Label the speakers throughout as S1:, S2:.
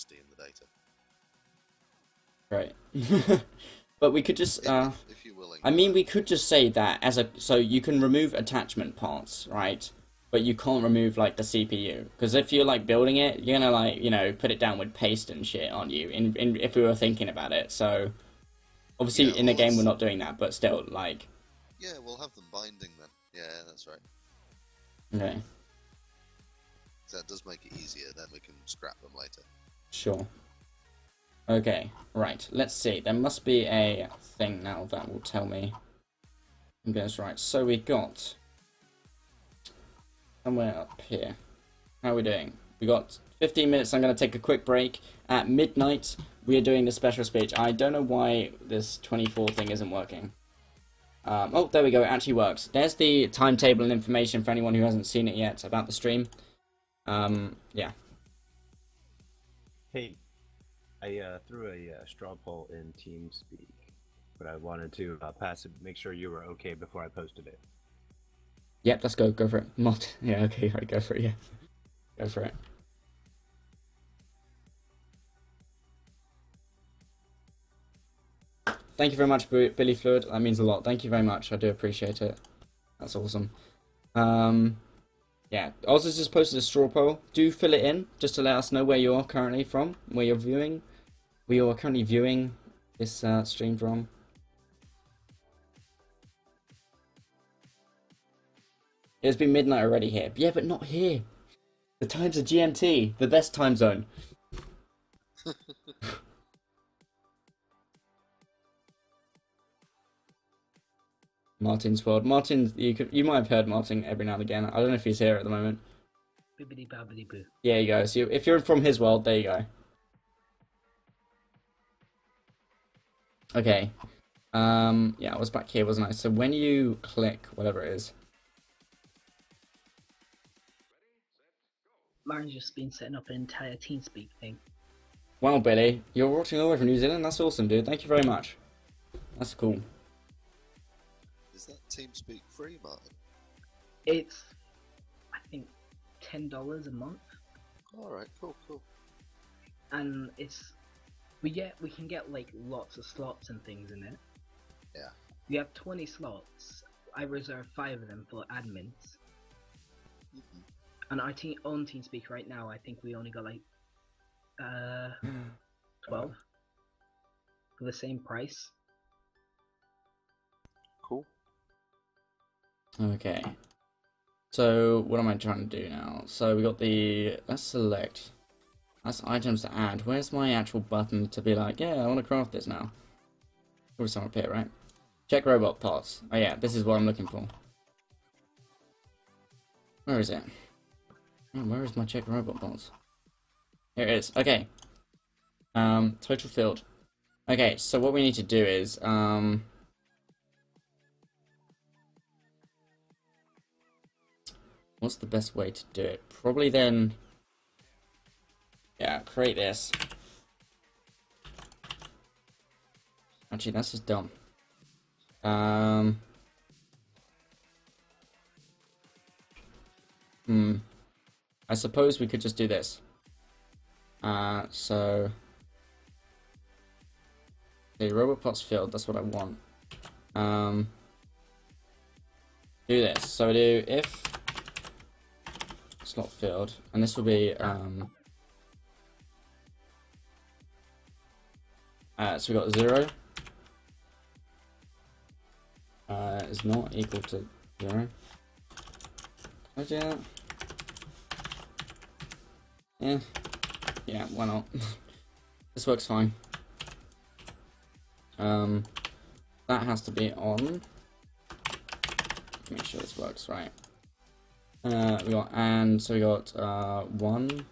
S1: 60 in the data.
S2: Right. but we could just. Uh,
S1: if, if you're willing.
S2: I mean, we could just say that as a. So you can remove attachment parts, right? But you can't remove like the CPU because if you're like building it, you're gonna like you know put it down with paste and shit on you. In, in if we were thinking about it, so obviously
S1: Yeah,
S2: in the game we're not doing that, but still like
S1: Yeah, we'll have them binding then. Yeah, that's right.
S2: okay,
S1: that does make it easier. Then we can scrap them later.
S2: Sure. Okay, right. Let's see. There must be a thing now that will tell me. Getting this right. So we got somewhere up here. How are we doing? We got 15 minutes. I'm going to take a quick break. At midnight, we are doing the special speech. I don't know why this 24 thing isn't working. Um, oh, there we go. It actually works. There's the timetable and information for anyone who hasn't seen it yet about the stream. Um, yeah.
S3: Hey, I uh, threw a uh, straw poll in TeamSpeak, but I wanted to uh, pass it, make sure you were okay before I posted it.
S2: Yep, let's go. Go for it. Mod. Yeah, okay, right, go for it. Yeah, go for it. Thank you very much, Billy Fluid. That means a lot. Thank you very much. I do appreciate it. That's awesome. Um, yeah. Also, just posted a straw poll. Do fill it in just to let us know where you are currently from, where you're viewing, where you are currently viewing this uh, stream from. It's been midnight already here. Yeah, but not here. The times are GMT, the best time zone. Martin's world. Martin, you could, you might have heard Martin every now and again. I don't know if he's here at the moment.
S4: Bibbidi babbidi boo.
S2: Yeah, you go. So if you're from his world, there you go. Okay. Um, yeah, I was back here, wasn't I? So when you click whatever it is,
S4: Martin's just been setting up an entire TeamSpeak thing.
S2: Wow, Billy, you're watching all the way from New Zealand. That's awesome, dude. Thank you very much. That's cool.
S1: Is that TeamSpeak free, Martin?
S4: It's, I think, ten dollars a month,
S1: All right, cool, cool.
S4: and it's we get we can get like lots of slots and things in it.
S1: Yeah.
S4: We have twenty slots. I reserve five of them for admins.
S1: Mhm.
S4: And our team own TeamSpeak right now, I think we only got like uh twelve for the same price.
S2: Okay. So what am I trying to do now? So we got the let's select. That's items to add. Where's my actual button to be like, yeah, I want to craft this now? Probably somewhere up here, right? Check robot parts. Oh yeah, this is what I'm looking for. Where is it? Oh, where is my check robot parts? Here it is. Okay. Um, total field. Okay, so what we need to do is, um, what's the best way to do it? Probably then, yeah, create this. Actually, that's just dumb. Um, hmm. I suppose we could just do this. Uh, so the robot parts field. That's what I want. Um, do this. So do if slot filled, and this will be um. Uh, so we got zero. Uh, is not equal to zero. I do that? Yeah. Yeah, why not? this works fine. Um, that has to be on. Make sure this works right. Uh, we got and so we got uh one,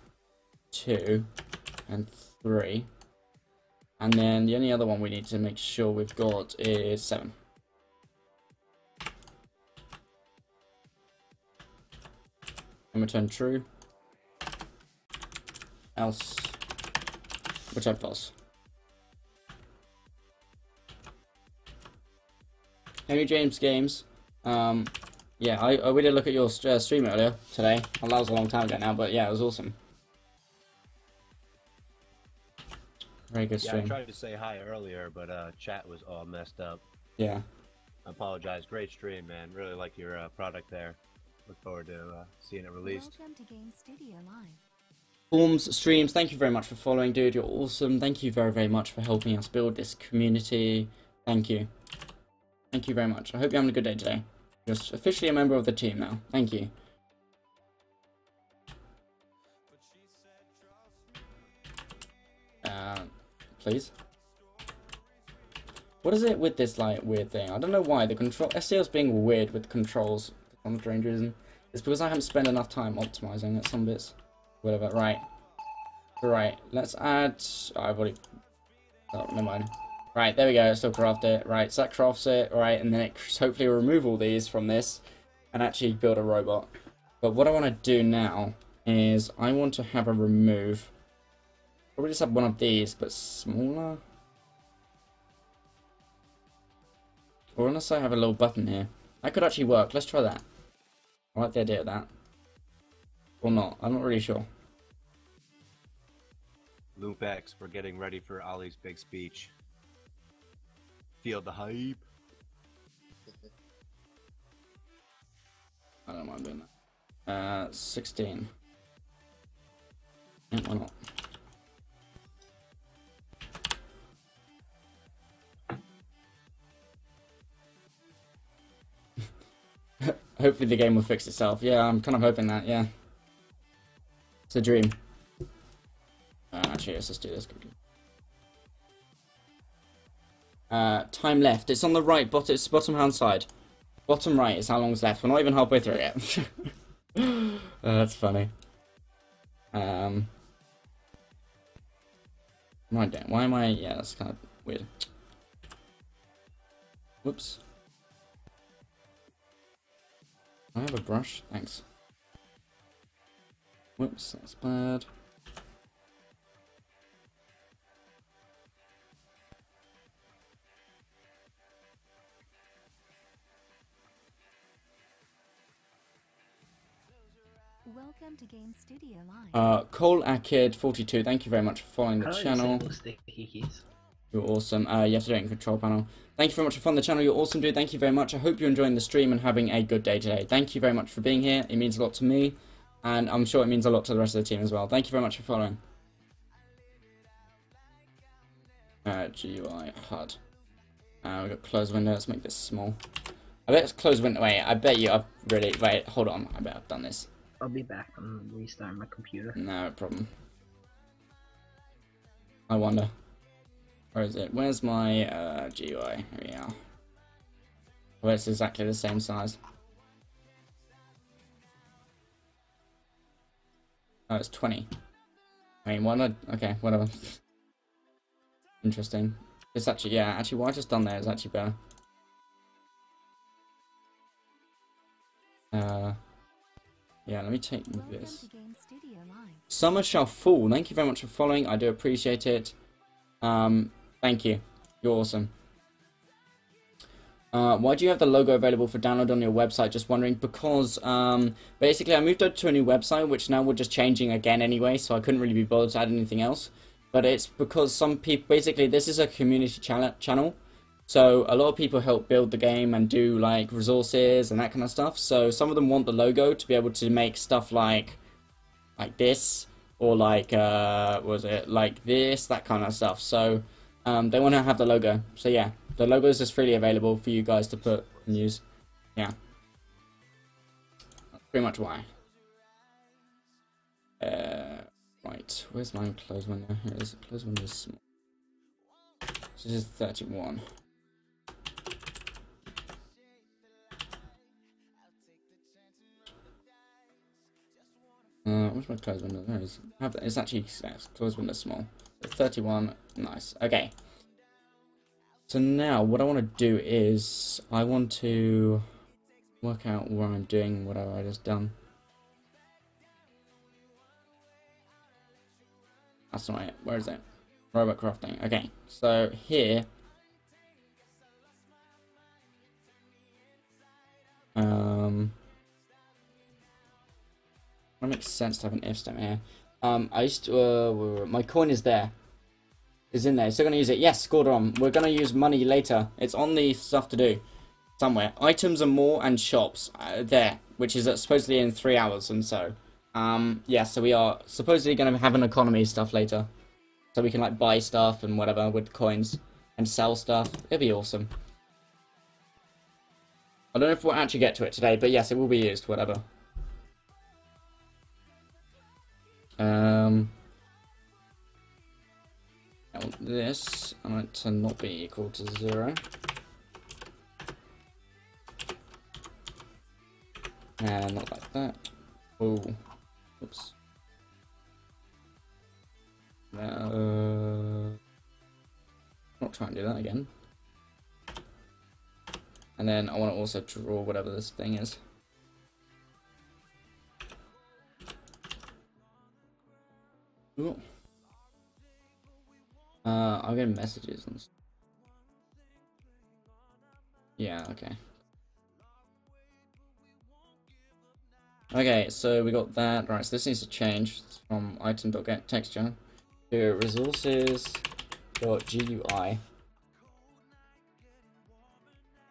S2: two, and three, and then the only other one we need to make sure we've got is seven. And return true. Else, return false. Henry James Games. Um, yeah, I, I we did look at your uh, stream earlier today. Well, that was a long time ago now, but yeah, it was awesome. Very good
S3: Yeah, I tried to say hi earlier, but uh, chat was all messed up.
S2: Yeah.
S3: I apologize. Great stream, man. Really like your uh, product there. Look forward to uh, seeing it released.
S5: Welcome to Game Studio Live.
S2: Forms streams, thank you very much for following, dude. You're awesome. Thank you very, very much for helping us build this community. Thank you. Thank you very much. I hope you're having a good day today. You're officially a member of the team now. Thank you. Uh, please. What is it with this like weird thing? I don't know why the control SEO's being weird with controls for some strange reason. It's because I haven't spent enough time optimizing at some bits. Whatever. Right. Right. Let's add. Oh, I've already. Oh, never mind. Right, there we go. Still craft it. Right, so that crafts it. Right, and then it hopefully remove all these from this and actually build a robot. But what I want to do now is I want to have a remove. Probably just have one of these, but smaller. Or unless I have a little button here. That could actually work. Let's try that. I like the idea of that. Or not. I'm not really sure.
S3: Lumpex, we're getting ready for Ollie's big speech. Feel the hype.
S2: I don't mind doing that. Uh, 16. Yeah, why not? Hopefully the game will fix itself. Yeah, I'm kind of hoping that, yeah. It's a dream. Uh, actually, let's just do this. Uh, time left. It's on the right bottom. It's bottom hand side. Bottom right is how long's left. We're not even halfway through yet. uh, that's funny. Um. Why don't? Why am I? Yeah, that's kind of weird. Whoops. I have a brush. Thanks. Whoops, that's bad. Uh, Cole Akid 42. Thank you very much for following the
S4: How
S2: channel.
S4: disable sticky keys?
S2: You're awesome. Uh, you have to do it in control panel. Thank you very much for following the channel. You're awesome, dude. Thank you very much. I hope you're enjoying the stream and having a good day today. Thank you very much for being here. It means a lot to me, and I'm sure it means a lot to the rest of the team as well. Thank you very much for following. Uh, GUI HUD. Uh, we got close window. Let's make this small. I bet it's close window. Wait, I bet you I've really. Wait, hold on. I bet I've done this.
S4: I'll be back. I'm restarting my computer.
S2: No problem. I wonder. Where is it? Where's my uh, GUI? Here we are. Oh, it's exactly the same size. Oh, it's 20. I mean, why not? Okay, whatever. Interesting. It's actually, yeah, actually, what I just done there is actually better. Uh, yeah, let me take this.
S5: to Game Studio Live.
S2: Summer shall fall. Thank you very much for following. I do appreciate it. Um, thank you. You're awesome. Uh, why do you have the logo available for download on your website? Just wondering. Because um, basically, I moved to a new website, which now we're just changing again anyway, so I couldn't really be bothered to add anything else. But it's because some people, basically, this is a community channel, channel, so a lot of people help build the game and do like resources and that kind of stuff. So some of them want the logo to be able to make stuff like like this or like uh was it? Like this that kind of stuff. So um they want to have the logo. So yeah the logo is just freely available for you guys to put and use. Yeah. That's pretty much why. Uh right. Where's my close window? Here it is. Close window this is 31 Uh, where's my close window? There is. It's actually yes, close window small. 31. Nice. Okay. So now what I want to do is I want to work out where I'm doing whatever I just done. That's not it. Where is it? Robot crafting. Okay. So here. Um. That makes sense to have an if stem here. Um, I used to, uh, my coin is there. is in there. Still gonna use it. Yes, Gordon. We're gonna use money later. It's on the stuff to do somewhere. Items and more and shops uh, there, which is uh, supposedly in three hours and so. Um, yeah, so we are supposedly gonna have an economy stuff later, so we can like buy stuff and whatever with coins and sell stuff. It'd be awesome. I don't know if we'll actually get to it today, but yes, it will be used. Whatever. Um. I want this. I want it to not be equal to zero. And not like that. Oh. Oops. Uh, not try and do that again. And then I want to also draw whatever this thing is. Ooh. Uh, I'll get messages and s- Yeah, okay. Okay, so we got that. Right, so this needs to change from item.get texture to resources.gui.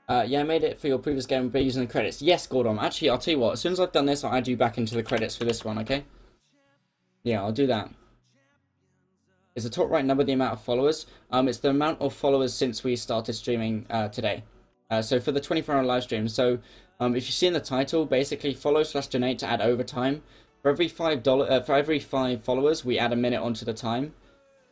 S2: Uh, yeah, I made it for your previous game by using the credits. Yes, Gordon. Actually, I'll tell you what. As soon as I've done this, I'll add you back into the credits for this one, okay? Yeah, I'll do that. Is the top right number the amount of followers? Um, it's the amount of followers since we started streaming uh, today. Uh, so for the 24-hour live stream. So um, if you see in the title, basically follow slash donate to add overtime. For every five dollar, uh, for every five followers, we add a minute onto the time,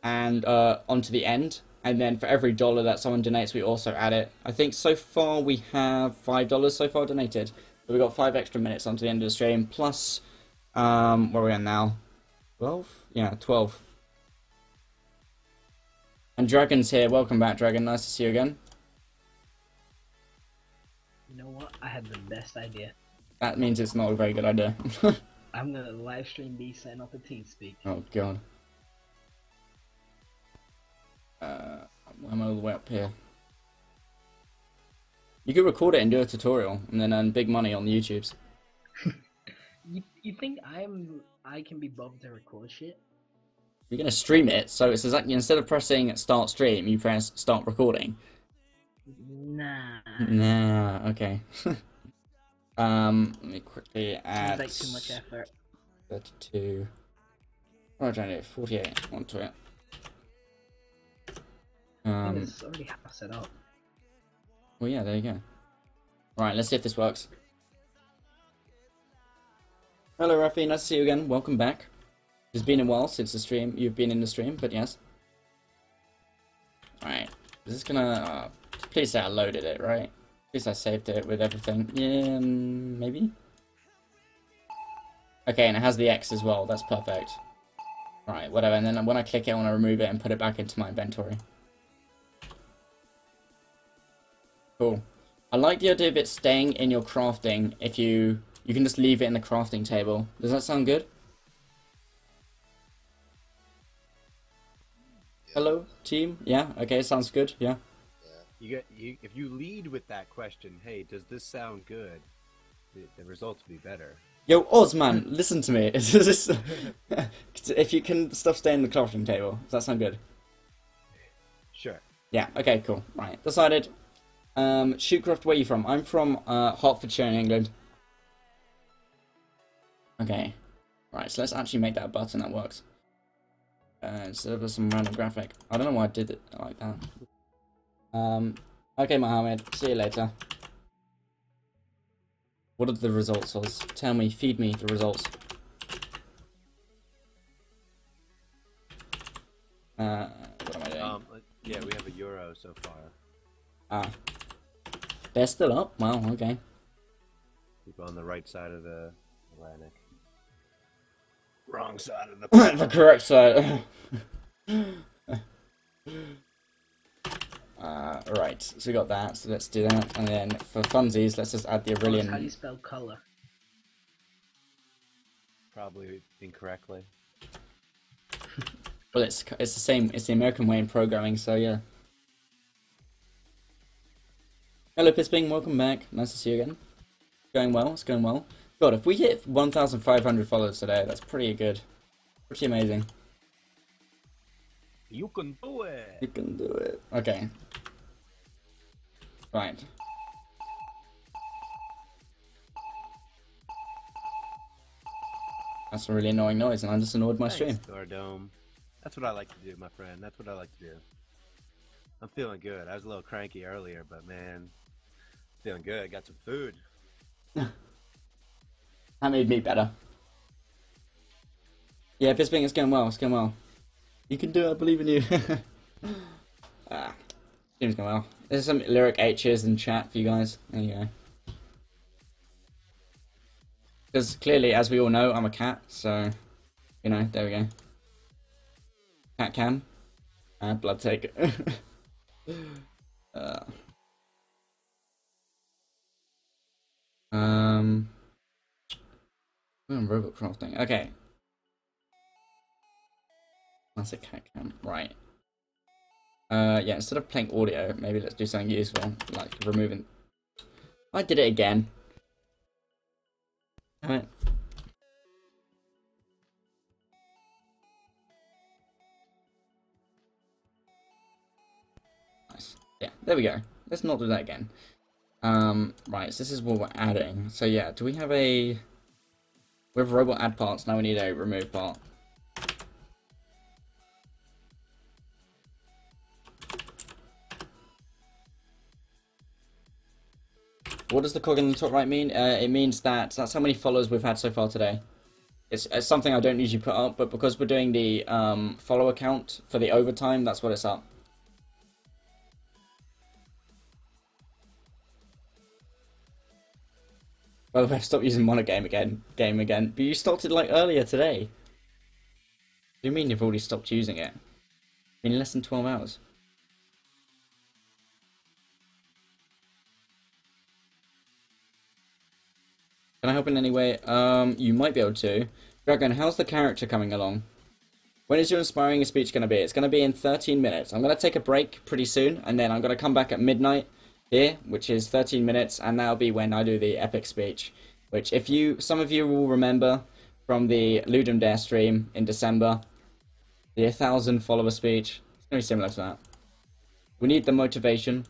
S2: and uh, onto the end. And then for every dollar that someone donates, we also add it. I think so far we have five dollars so far donated. So we got five extra minutes onto the end of the stream. Plus, um, where are we at now? Twelve? Yeah, twelve. And Dragon's here. Welcome back, Dragon. Nice to see you again.
S4: You know what? I had the best idea.
S2: That means it's not a very good idea.
S4: I'm gonna live stream me setting up a TeamSpeak.
S2: oh god. Uh, I'm all the way up here. You could record it and do a tutorial, and then earn big money on the YouTubes.
S4: You you think I'm I can be bothered to record shit?
S2: You're gonna stream it, so it's exactly instead of pressing start stream, you press start recording.
S4: Nah.
S2: Nah, okay. um, let me quickly add
S4: like too much effort.
S2: 32. What am I trying to do? 48 onto it.
S4: I
S2: Um,
S4: it's already half set up.
S2: well, yeah, there you go. Right, let's see if this works. Hello, Rafi. Nice to see you again. Welcome back. It's been a while since the stream. You've been in the stream, but yes. Alright. Is this gonna... Uh, please say I loaded it, right? Please I saved it with everything. Yeah, mm, maybe? Okay, and it has the X as well. That's perfect. Right, whatever. And then when I click it, I want to remove it and put it back into my inventory. Cool. I like the idea of it staying in your crafting if you... You can just leave it in the crafting table. Does that sound good? Hello, team? Yeah? Okay, sounds good. Yeah.
S3: You get you if you lead with that question, hey, does this sound good? The, the results will be better.
S2: Yo, Ozman, listen to me. If you can stuff stay in the crafting table, does that sound good?
S3: Sure.
S2: Yeah, okay, cool. Right, decided. Um, Shootcraft, where are you from? I'm from uh, Hertfordshire in England. Okay. Right, so let's actually make that a button that works. Uh, instead of some random graphic. I don't know why I did it like that. Um, okay, Mohammed, see you later. What are the results, Oz? Tell me, feed me the results. Uh, what am I doing?
S3: Um, yeah, we have a euro so far.
S2: Ah. They're still up? Wow, okay.
S3: Keep on the right side of the Atlantic. Wrong side of the
S2: the correct side. uh, right, so we got that, so let's do that. And then for funsies, let's just add the
S4: How do you spell color?
S3: Probably incorrectly.
S2: Well, it's, it's the same, it's the American way in programming, so yeah. Hello, Pisping, welcome back. Nice to see you again. Going well, it's going well. God, if we hit 1,500 followers today, that's pretty good. Pretty amazing.
S3: You can do it.
S2: You can do it. Okay. Right. That's a really annoying noise, and I just annoyed my stream.
S3: Thanks, Stardome. That's what I like to do, my friend. That's what I like to do. I'm feeling good. I was a little cranky earlier, but man, feeling good. Got some food.
S2: That made me better. Yeah, Bisping, it's going well. It's going well. You can do it. I believe in you. ah, stream's going well. There's some lyric H's in chat for you guys. There you go. Because clearly, as we all know, I'm a cat, so you know. There we go. Cat cam. Uh, blood take. uh. Um. On robot crafting. Okay. Classic cat cam. Right. Uh, yeah, instead of playing audio, maybe let's do something useful, like removing... I did it again. Alright. Nice. Yeah, there we go. Let's not do that again. Um, right, so this is what we're adding. So yeah, do we have a... We have robot add parts, now we need a remove part. What does the cog in the top right mean? Uh, it means that that's how many followers we've had so far today. It's, it's something I don't usually put up, but because we're doing the um, follow account for the overtime, that's what it's up. Way, I've stopped using monogame again. Game again, but you stopped it like earlier today. What do you mean you've already stopped using it? In less than 12 hours. Can I help in any way? Um, you might be able to. Dragon, how's the character coming along? When is your inspiring speech going to be? It's going to be in 13 minutes. I'm going to take a break pretty soon, and then I'm going to come back at midnight here, which is 13 minutes, and that'll be when I do the epic speech. Which, if you, some of you will remember from the Ludum Dare stream in December, the 1,000 follower speech. It's be similar to that. We need the motivation.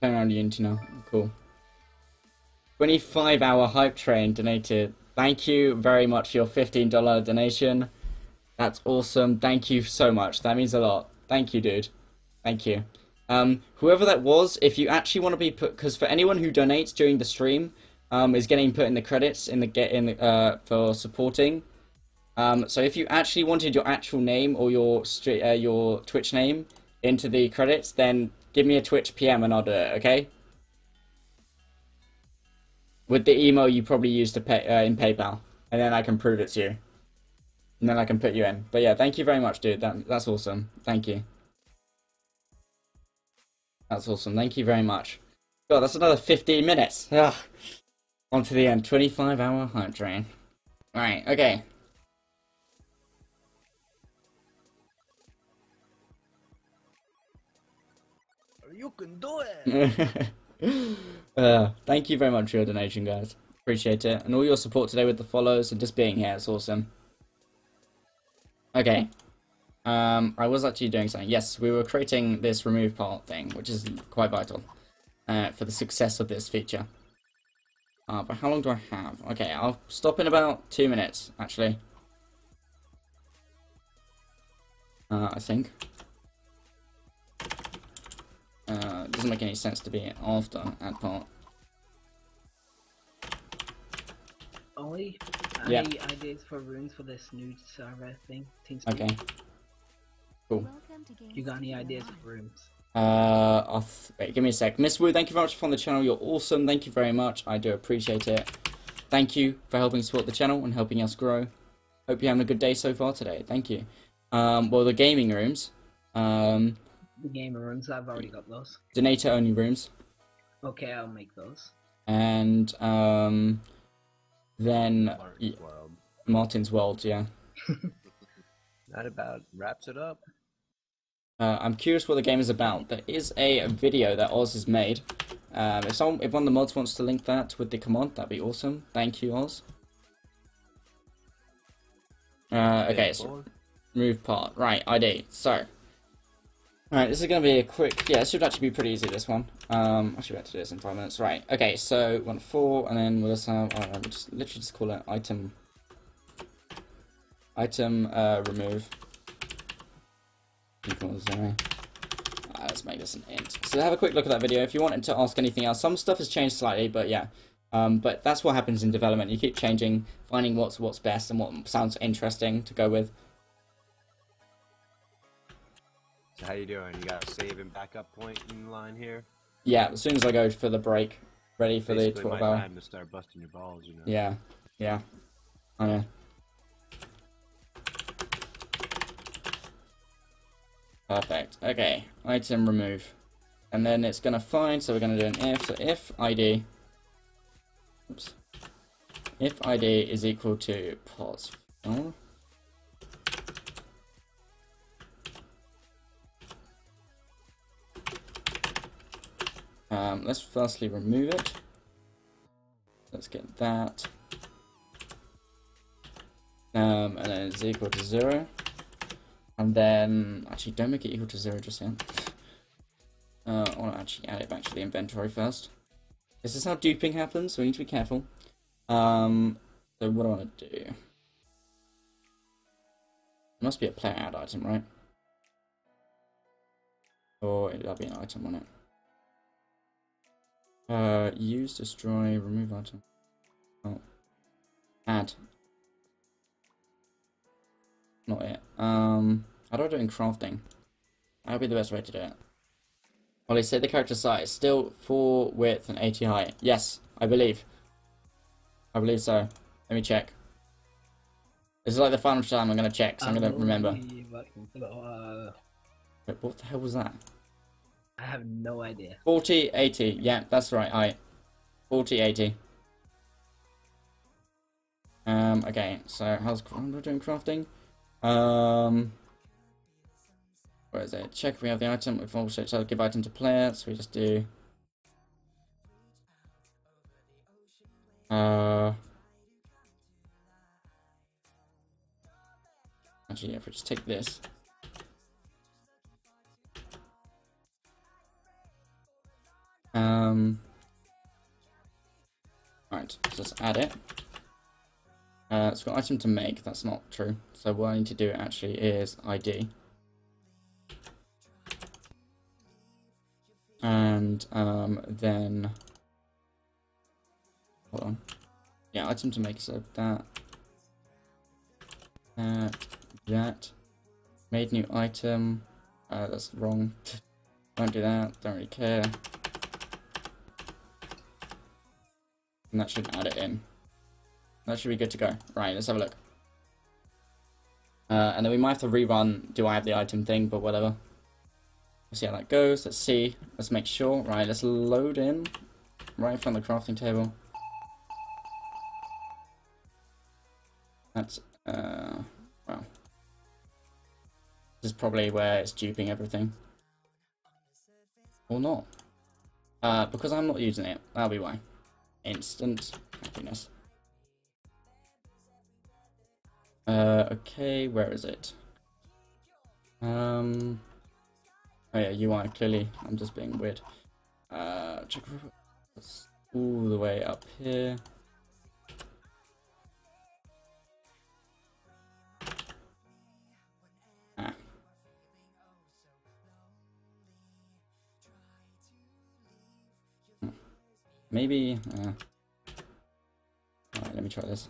S2: Turn around Unity now. Cool. 25 hour hype train donated. Thank you very much for your $15 donation. That's awesome. Thank you so much. That means a lot. Thank you, dude. Thank you. Um, whoever that was, if you actually want to be put, because for anyone who donates during the stream, um, is getting put in the credits in the get in the, uh, for supporting. Um, so if you actually wanted your actual name or your uh, your Twitch name into the credits, then give me a Twitch PM and I'll do it. Okay. With the email you probably used to pay uh, in PayPal, and then I can prove it to you, and then I can put you in. But yeah, thank you very much, dude. That that's awesome. Thank you. That's awesome. Thank you very much. God, that's another 15 minutes. Ugh. On to the end. 25 hour hype train. Right, okay.
S3: You can do it.
S2: uh, thank you very much for your donation, guys. Appreciate it. And all your support today with the follows and just being here. It's awesome. Okay. Um, I was actually doing something. Yes, we were creating this remove part thing, which is quite vital uh, for the success of this feature. Uh, but how long do I have? Okay, I'll stop in about two minutes, actually. Uh, I think. Uh, it doesn't make any sense to be after add part.
S4: Ollie,
S2: Yeah.
S4: any ideas for runes for this new server thing? TeamSpeak?
S2: Okay. Cool.
S5: Welcome to Game
S4: You got any ideas for runes?
S2: Uh, I'll th- wait, give me a sec. Miss Wu, thank you very much for on the channel. You're awesome. Thank you very much. I do appreciate it. Thank you for helping support the channel and helping us grow. Hope you're having a good day so far today. Thank you. Um, well, the gaming rooms, um,
S4: The gamer rooms, I've already got those.
S2: donator only rooms,
S4: Okay, I'll make those.
S2: and um, then
S3: Martin's World.
S2: Martin's World. Yeah.
S3: That about wraps it up.
S2: Uh, I'm curious what the game is about. There is a video that Oz has made Um, if someone, if one of the mods wants to link that with the command, that'd be awesome. Thank you, Oz. Uh, okay, so remove part. Right, ID. So, alright, this is going to be a quick. Yeah, it should actually be pretty easy. This one. Um, I should be able to do this in five minutes. Right. Okay, so one four, and then we'll just have. We'll just literally just call it item. Item uh, remove equals. Ah, let's make this an int. So have a quick look at that video if you wanted to ask anything else. Some stuff has changed slightly, but yeah. Um, but that's what happens in development. You keep changing, finding what's what's best and what sounds interesting to go with.
S3: How you doing? You got a save and backup point in line here?
S2: Yeah, as soon as I go for the break, ready for
S3: Basically
S2: the 12
S3: my
S2: hour.
S3: time to start busting your balls, you know.
S2: Yeah, yeah. I know. Perfect. Okay, item remove. And then it's going to find, so we're going to do an if, so if id, oops, if id is equal to pause. oh, Um, let's firstly remove it. Let's get that. Um, and then it's equal to zero. And then, actually, don't make it equal to zero just yet. Uh, I want to actually add it back to the inventory first. This is how duping happens, so we need to be careful. Um, so what do I want to do? It must be a player add item, right? Or it'll be an item on it. Uh, use, destroy, remove item. Oh. Add. Not it. Um, how do I do it in crafting? That would be the best way to do it. Ollie, say the character size. Still 4 width and 80 height. Yes, I believe. I believe so. Let me check. This is like the final time I'm going to check, so I'm going to remember.
S4: Uh,
S2: Wait, what the hell was that?
S4: I have no idea.
S2: 40, 80. Yeah, that's right. I 40, 80. Um, okay, so how's how am doing crafting? Um, where is it? Check if we have the item. We've also said give item to player, so we just do. Uh, actually, yeah, if we just take this. Um. Right, so let's add it. Uh, it's got item to make, that's not true. So what I need to do actually is ID. And um, then, hold on. Yeah, item to make, so that, that, that. Made new item. Uh, that's wrong. Don't do that, don't really care. And that should add it in. That should be good to go. Right, let's have a look. Uh, and then we might have to rerun do I have the item thing, but whatever. Let's see how that goes. Let's see. Let's make sure. Right, let's load in. Right in front of the crafting table. That's, uh, well. This is probably where it's duping everything. Or not. Uh, because I'm not using it. That'll be why. Instant happiness. Uh, okay, where is it? Um, oh yeah, UI, clearly, I'm just being weird. Uh, check all the way up here. Maybe, uh, let me try this.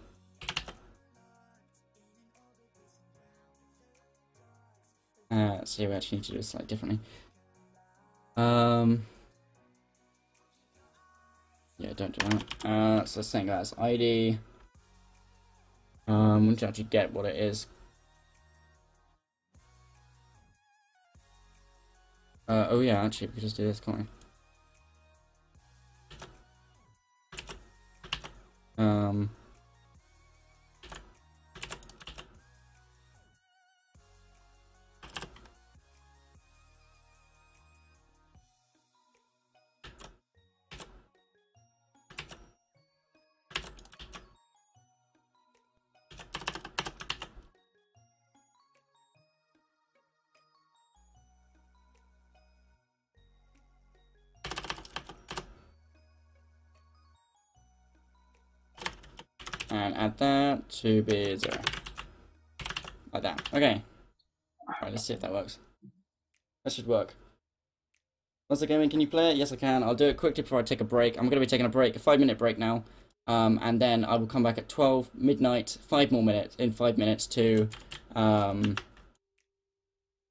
S2: Uh, see, we actually need to do this slightly differently. Um, yeah, don't do that. Uh, so think that's ID. Um, to actually get what it is. Uh, oh yeah, actually, we could just do this, can't we? Um, to be zero. Like that. Okay. Alright, let's see if that works. That should work. Once the gaming, can you play it? Yes, I can. I'll do it quickly before I take a break. I'm going to be taking a break, a five minute break now. Um, and then I will come back at 12 midnight, five more minutes, in five minutes to um,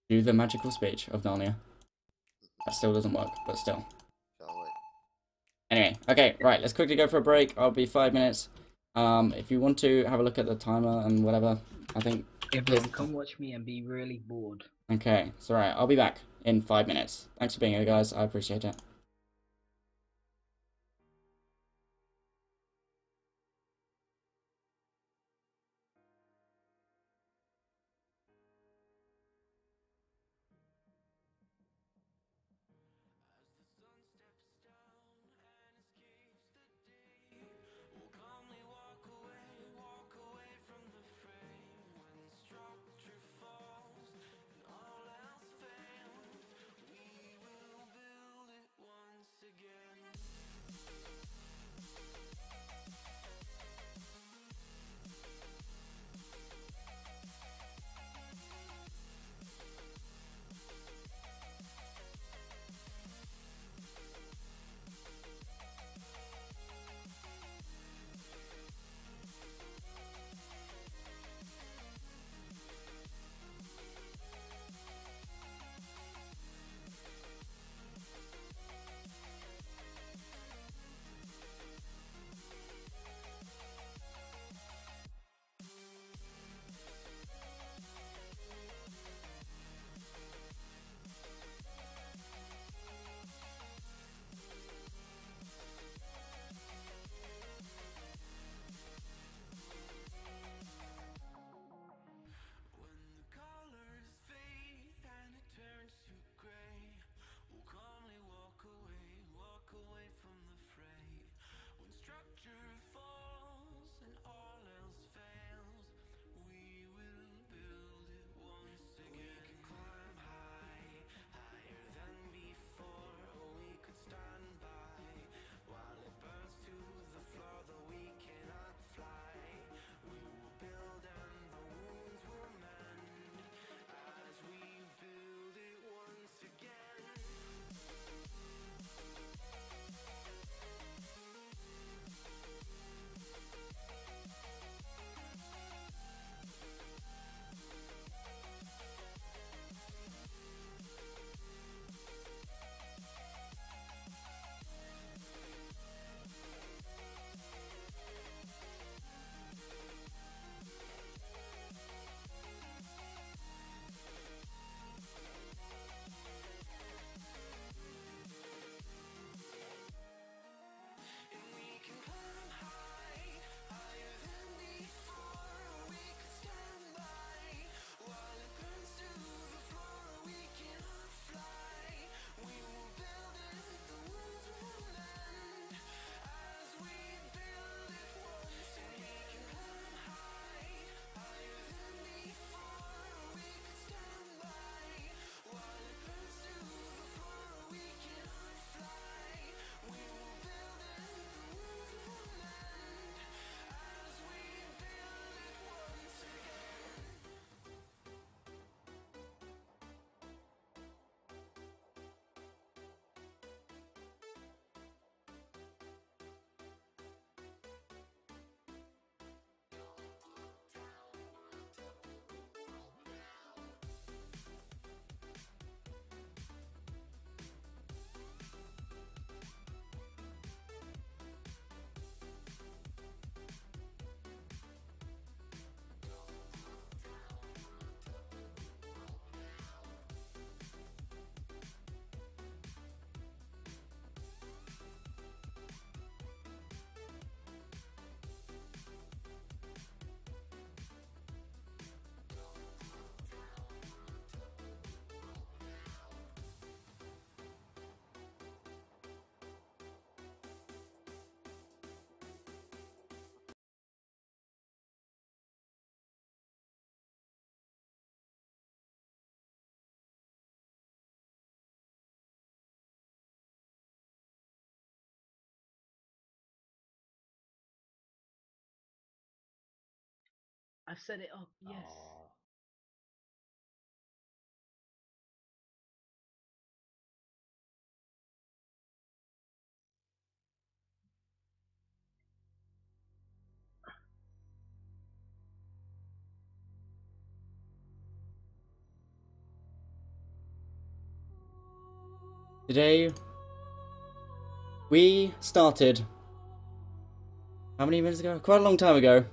S2: do the magical speech of Narnia. That still doesn't work, but still. Anyway, okay, right, let's quickly go for a break. I'll be five minutes. Um, if you want to have a look at the timer and whatever, I think.
S4: Everyone, come watch me and be really bored.
S2: Okay, it's alright. I'll be back in five minutes. Thanks for being here, guys. I appreciate it.
S4: I've set it up. Yes.
S3: Aw.
S2: Today, we started. How many minutes ago? Quite a long time ago.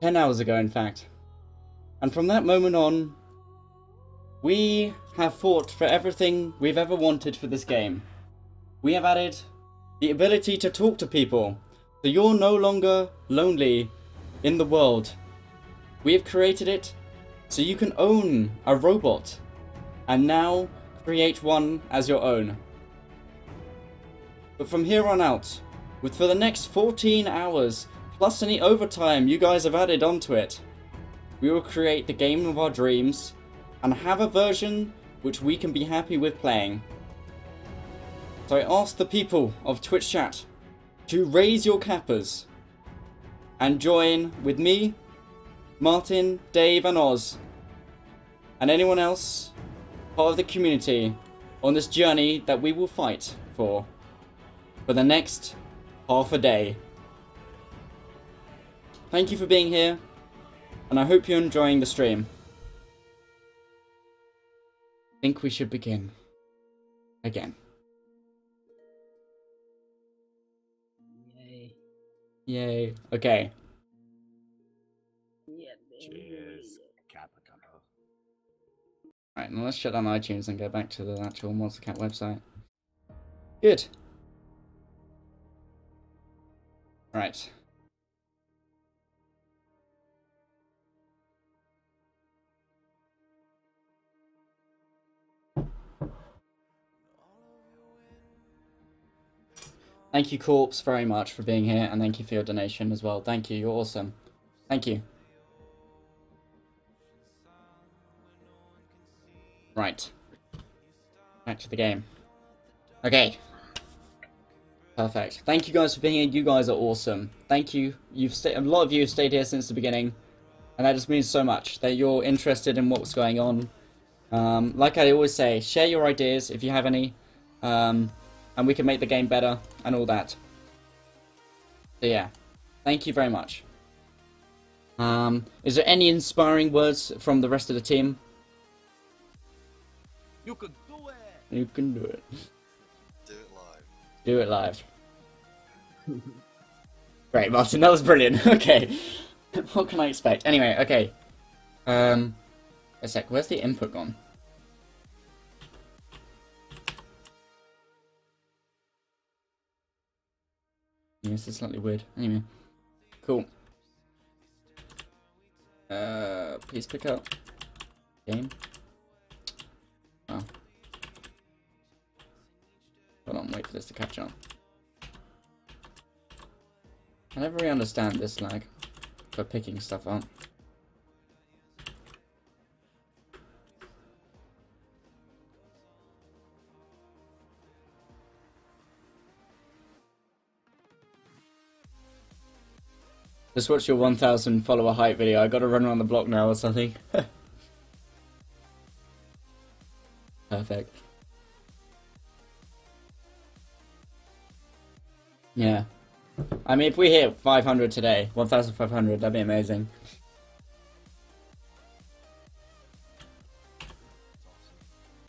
S2: 10 hours ago, in fact. And from that moment on, we have fought for everything we've ever wanted for this game. We have added the ability to talk to people, so you're no longer lonely in the world. We have created it so you can own a robot, and now create one as your own. But from here on out, with for the next 14 hours, plus any overtime you guys have added onto it, we will create the game of our dreams and have a version which we can be happy with playing. So I ask the people of Twitch chat to raise your Kappas and join with me, Martin, Dave, and Oz, and anyone else part of the community on this journey that we will fight for for the next half a day. Thank you for being here, and I hope you're enjoying the stream. I think we should begin. Again.
S4: Yay.
S2: Yay. Okay.
S4: Yeah.
S3: Cheers. Kappa kappa.
S2: Right, now let's shut down iTunes and go back to the actual Monstercat website. Good. Right. Thank you, Corpse, very much for being here, and thank you for your donation as well. Thank you, you're awesome. Thank you. Right. Back to the game. Okay. Perfect. Thank you guys for being here. You guys are awesome. Thank you. You've stayed. A lot of you have stayed here since the beginning, and that just means so much that you're interested in what's going on. Um, like I always say, share your ideas if you have any, um, and we can make the game better and all that. So yeah, thank you very much. Um, is there any inspiring words from the rest of the team?
S3: You can do it!
S2: You can do it.
S1: Do it live.
S2: Do it live. Great, Martin. That was brilliant. okay. what can I expect? Anyway, okay. Um, a sec. Where's the input gone? This is slightly weird. Anyway, cool. Uh, please pick up game. Oh. Hold on, wait for this to catch on. I never really understand this lag for picking stuff up. Just watch your 1000 follower hype video. I gotta run around the block now or something. Perfect. Yeah. I mean, if we hit 500 today, 1,500, that'd be amazing.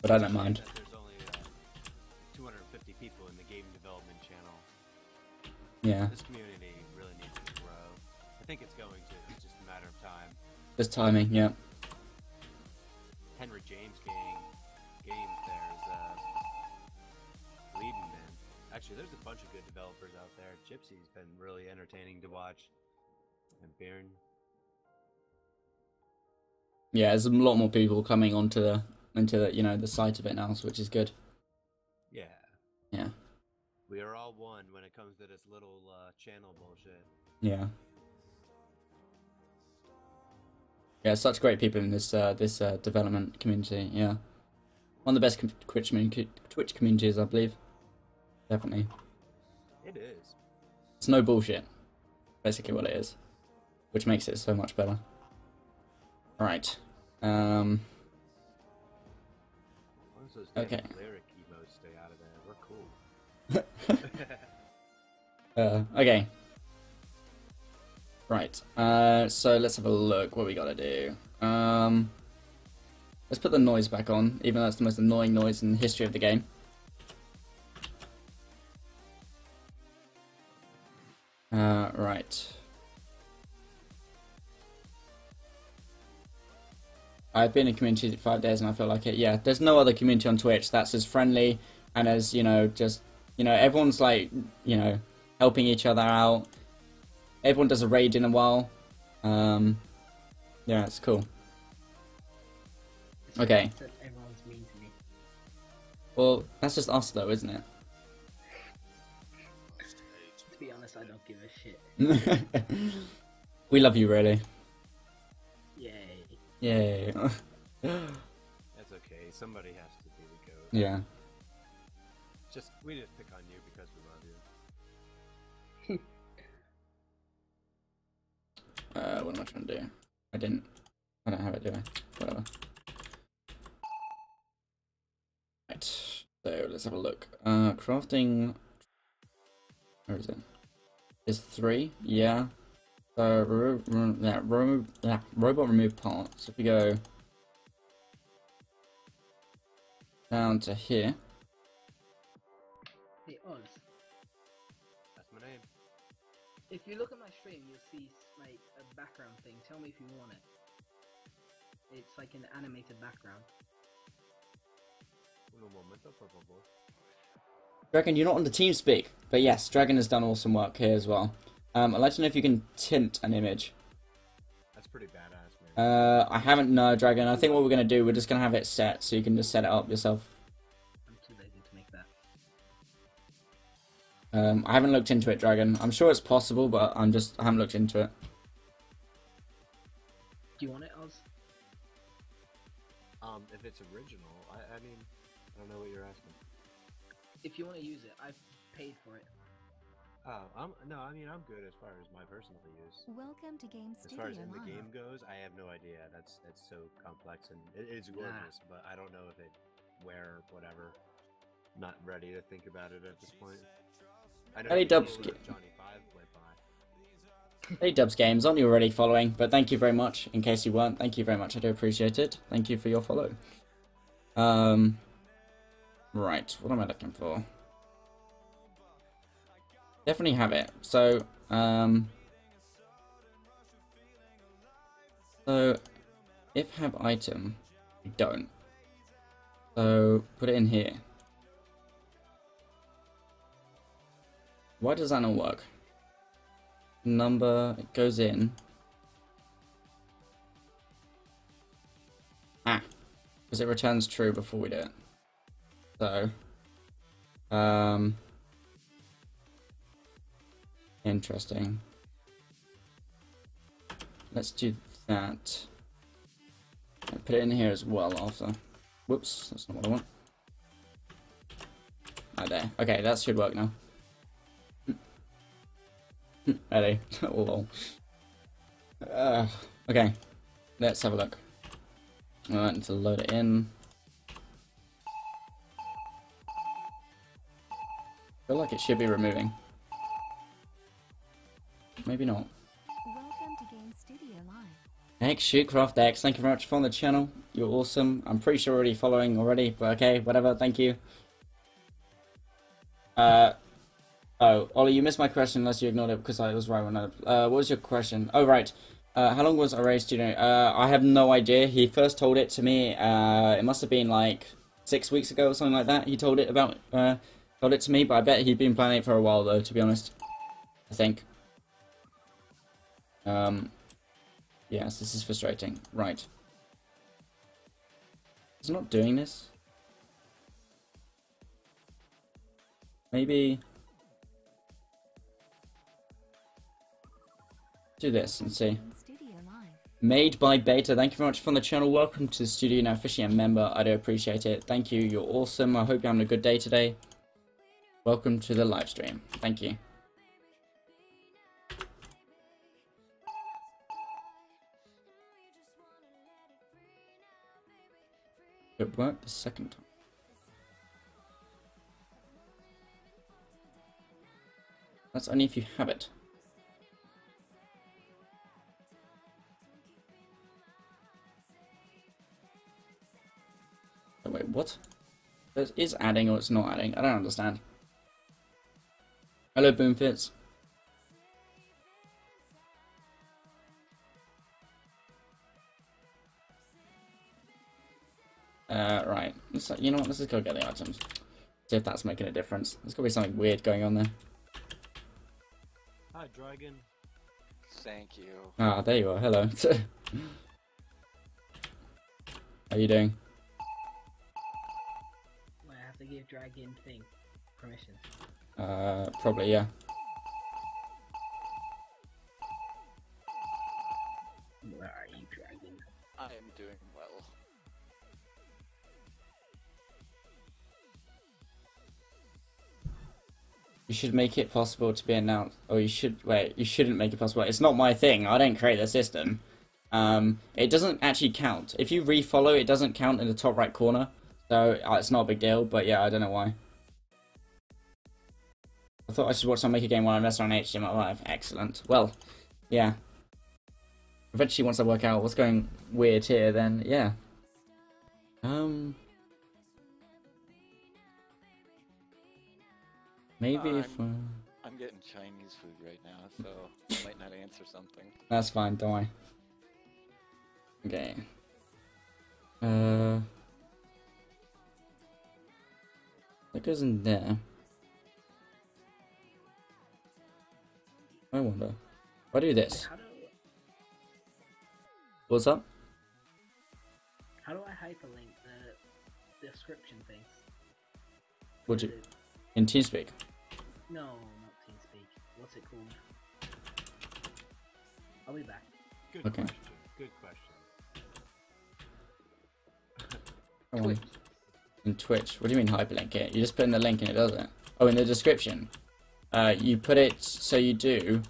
S2: But I don't mind.
S3: There's only uh, 250 people in the game development channel.
S2: Yeah.
S3: Just
S2: timing, yeah.
S3: Henry James Gang Games there is uh, leading man. Actually, there's a bunch of good developers out there. Gypsy's been really entertaining to watch. And Baron.
S2: Yeah, there's a lot more people coming onto the into the you know the site of it now, which is good.
S3: Yeah.
S2: Yeah.
S3: We are all one when it comes to this little uh, channel bullshit.
S2: Yeah. Yeah, such great people in this uh, this uh, development community. Yeah, one of the best Twitch Twitch communities, I believe. Definitely,
S3: It is.
S2: it's no bullshit. Basically, what it is. which makes it so much better. Alright. Um,
S3: As long as those damn
S2: Okay.
S3: lyric emotes stay out of there, we're cool.
S2: uh, okay. Right. Uh, so let's have a look what we gotta do. Um, let's put the noise back on, even though it's the most annoying noise in the history of the game. Uh, right. I've been in community five days and I feel like it. Yeah, there's no other community on Twitch that's as friendly and as you know, just you know, everyone's like you know, helping each other out. Everyone does a raid in a while. Um, yeah, it's cool. Okay.
S4: just that Everyone's mean to me.
S2: Well, that's just us though, isn't it?
S4: To be honest, I don't give a shit.
S2: we love you, really.
S4: Yay.
S2: Yay.
S3: That's okay. Somebody has to be the goat.
S2: yeah.
S3: Just we just
S2: Uh, what am I trying to do? I didn't. I don't have it, do I? Whatever. Right. So let's have a look. Uh, crafting. Where is it? Is three? Yeah. So remo- remo- yeah, remove yeah, robot remove parts. If we go down to here,
S4: Hey Oz,
S3: That's my name.
S4: if you look at background thing. Tell me if you want it. It's like an animated background.
S3: Uno momento, por favor.
S2: Dragon, you're not on the team speak, but yes, Dragon has done awesome work here as well. Um, I'd like to know if you can tint an image.
S3: That's pretty badass, man.
S2: Uh, I haven't, no, Dragon. I think what we're going to do, we're just going to have it set so you can just set it up yourself.
S4: I'm too lazy to make that.
S2: Um, I haven't looked into it, Dragon. I'm sure it's possible, but I'm just, I haven't looked into it.
S4: Do you want it, Oz?
S3: um, if it's original, I, I mean, I don't know what you're asking.
S4: If you want to use it, I've paid for it.
S3: Oh, I'm no, I mean I'm good as far as my personal use.
S5: Welcome to Game Studio.
S3: As
S5: Studio
S3: far as in the game goes, I have no idea. That's it's so complex and it is
S4: Nah.
S3: gorgeous, but I don't know if it where whatever. Not ready to think about it at this point. I know
S2: Hey,
S3: people
S2: Dubs-
S3: like Johnny Five went by.
S2: Hey, Dubs Games, aren't you already following? But thank you very much. In case you weren't, thank you very much. I do appreciate it. Thank you for your follow. Um, right, what am I looking for? Definitely have it. So, um, so if have item, don't. So put it in here. Why does that not work? Number goes in. Ah, because it returns true before we do it. So, um, interesting. Let's do that. And put it in here as well after. Whoops, that's not what I want. Right there. Okay, that should work now. Ready? Lol. Uh, okay, let's have a look. I need to load it in. feel like it should be removing. Maybe not.
S5: Welcome to Game Studio Live.
S2: X Shootcraft X, thank you very much for the channel. You're awesome. I'm pretty sure already following already, but okay, whatever, thank you. Uh oh, Ollie, you missed my question unless you ignored it because I was right uh what was your question? Oh right. Uh how long was Array Studio? Uh I have no idea. He first told it to me, uh it must have been like six weeks ago or something like that. He told it about uh told it to me, but I bet he'd been planning it for a while though, to be honest. I think. Um Yes, this is frustrating. Right. It's not doing this. Maybe do this and see. Made by Beta, thank you very much from the channel. Welcome to the studio now, officially a member. I do appreciate it. Thank you. You're awesome. I hope you're having a good day today. Welcome to the live stream. Thank you. It worked the second time. That's only if you have it. Oh, wait, what? It is adding or it's not adding. I don't understand. Hello, Boomfits. Uh, right. Let's, you know what? Let's just go get the items. See if that's making a difference. There's got to be something weird going on there.
S3: Hi, Dragon.
S6: Thank you.
S2: Ah, there you are. Hello. How are you doing?
S4: I have to give Dragon thing permission.
S2: Uh, probably, yeah.
S4: Where are you, Dragon?
S6: I am doing well.
S2: You should make it possible to be announced. Or you should wait. You shouldn't make it possible. It's not my thing. I don't create the system. Um, it doesn't actually count. If you refollow, it doesn't count in the top right corner. So uh, it's not a big deal. But yeah, I don't know why. I thought I should watch someone make a game while I'm messing around HTML Live. Excellent. Well, yeah. Eventually, once I work out what's going weird here, then yeah. Um. Maybe if. Uh...
S6: I'm getting Chinese food right now, so I might not answer something.
S2: That's fine, don't worry. Okay. Uh. That goes in there. I wonder. If I do this.
S4: How do
S2: What's up?
S4: how do I hyperlink the description thing?
S2: Would you in TeamSpeak?
S4: No, not TeamSpeak. What's it called? I'll be back.
S3: Good
S2: Okay.
S3: question. Good question.
S2: Come on. In Twitch. What do you mean hyperlink it? You just put in the link and it does it. Oh, in the description. Uh, you put it so you do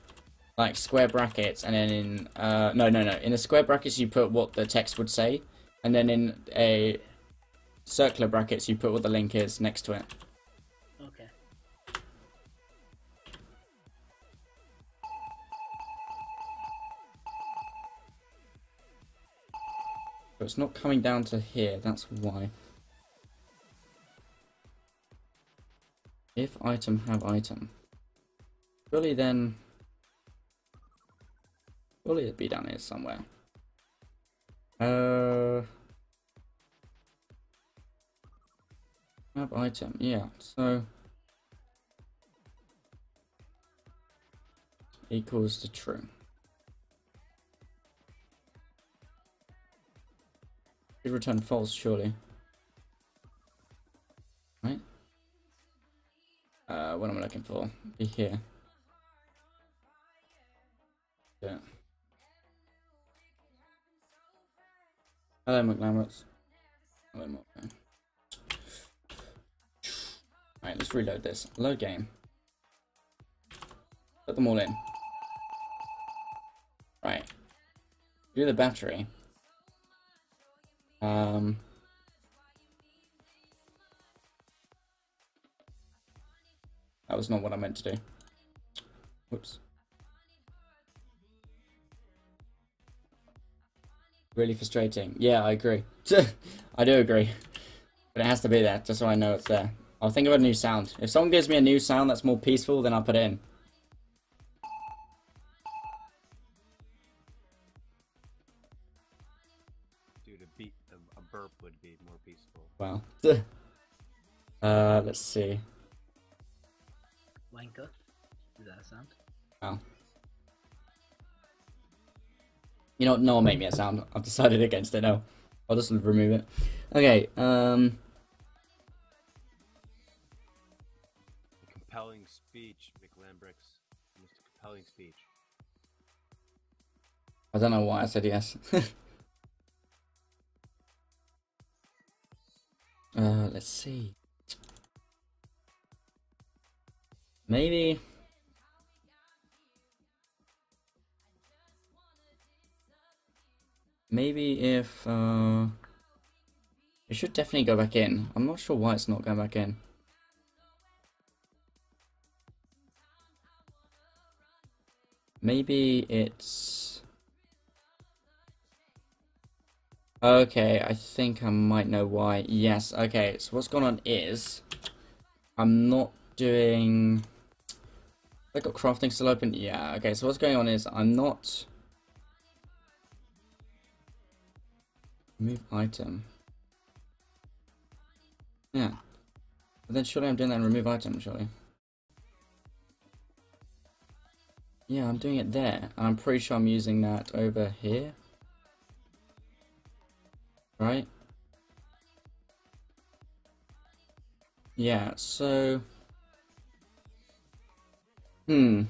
S2: like square brackets and then in uh no no no in the square brackets you put what the text would say and then in a circular brackets you put what the link is next to it.
S4: Okay.
S2: So it's not coming down to here, that's why. If item have item. Surely then... Surely it'd be down here somewhere. Uh... Have item, yeah, so... Equals to true. Should return false, surely. Uh, what am I looking for? Be here. Yeah. Hello, McLamberts. Hello, Morgan. Alright, let's reload this. Load game. Put them all in. Right. Do the battery. Um. That was not what I meant to do. Whoops. Really frustrating. Yeah, I agree. I do agree. But it has to be there, just so I know it's there. I'll think of a new sound. If someone gives me a new sound that's more peaceful, then I'll put it in.
S3: Dude, a beat, a, a burp would be more peaceful.
S2: Wow. uh, let's see.
S4: Wanker. Is that a sound?
S2: Wow. You know, no one made me a sound. I've decided against it. No, I'll just remove it. Okay. Um.
S3: Compelling speech, McLambrix. Most compelling speech.
S2: I don't know why I said yes. uh, let's see. Maybe. Maybe if uh, It should definitely go back in. I'm not sure why it's not going back in. Maybe it's... Okay, I think I might know why. Yes, okay, so what's going on is... I'm not doing... I got crafting still open? Yeah, okay, so what's going on is I'm not... Move item. Yeah. But then surely I'm doing that in remove item, surely. Yeah, I'm doing it there. And I'm pretty sure I'm using that over here. Right? Yeah, so... Hmm.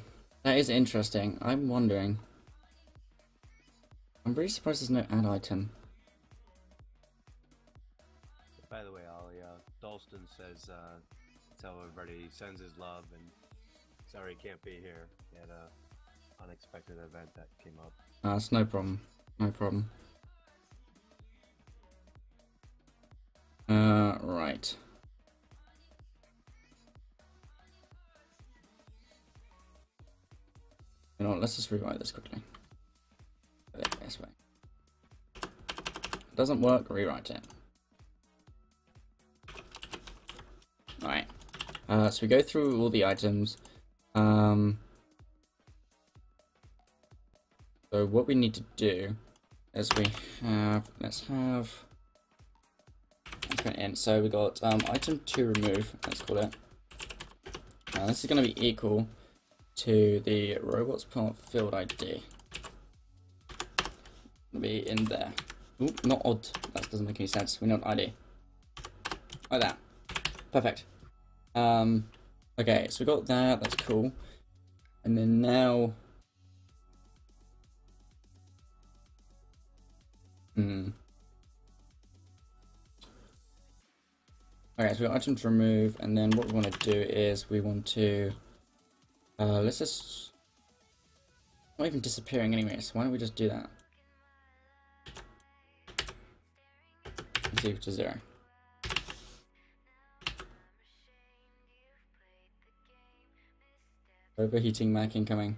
S2: That is interesting. I'm wondering. I'm really surprised there's no add item.
S3: By the way, Ollie, uh, Dalston says uh, tell everybody he sends his love and sorry he can't be here. He had a unexpected event that came up.
S2: Uh, it's no problem. No problem. Uh, right. You know let's just rewrite this quickly. This way. Doesn't work, rewrite it. Alright. Uh, so we go through all the items. Um, so what we need to do is we have, let's have, in. So we got um, item to remove, let's call it. Now this is going to be equal to the robots part field ID. Be in there. Ooh, not odd. That doesn't make any sense. We need ID. Like that. Perfect. Um, okay, so we got that. That's cool. And then now. Hmm. Okay, so we got items remove, and then what we want to do is we want to. Uh, let's just. Not even disappearing anyway, so why don't we just do that? Let's equal to zero. Overheating Mac incoming.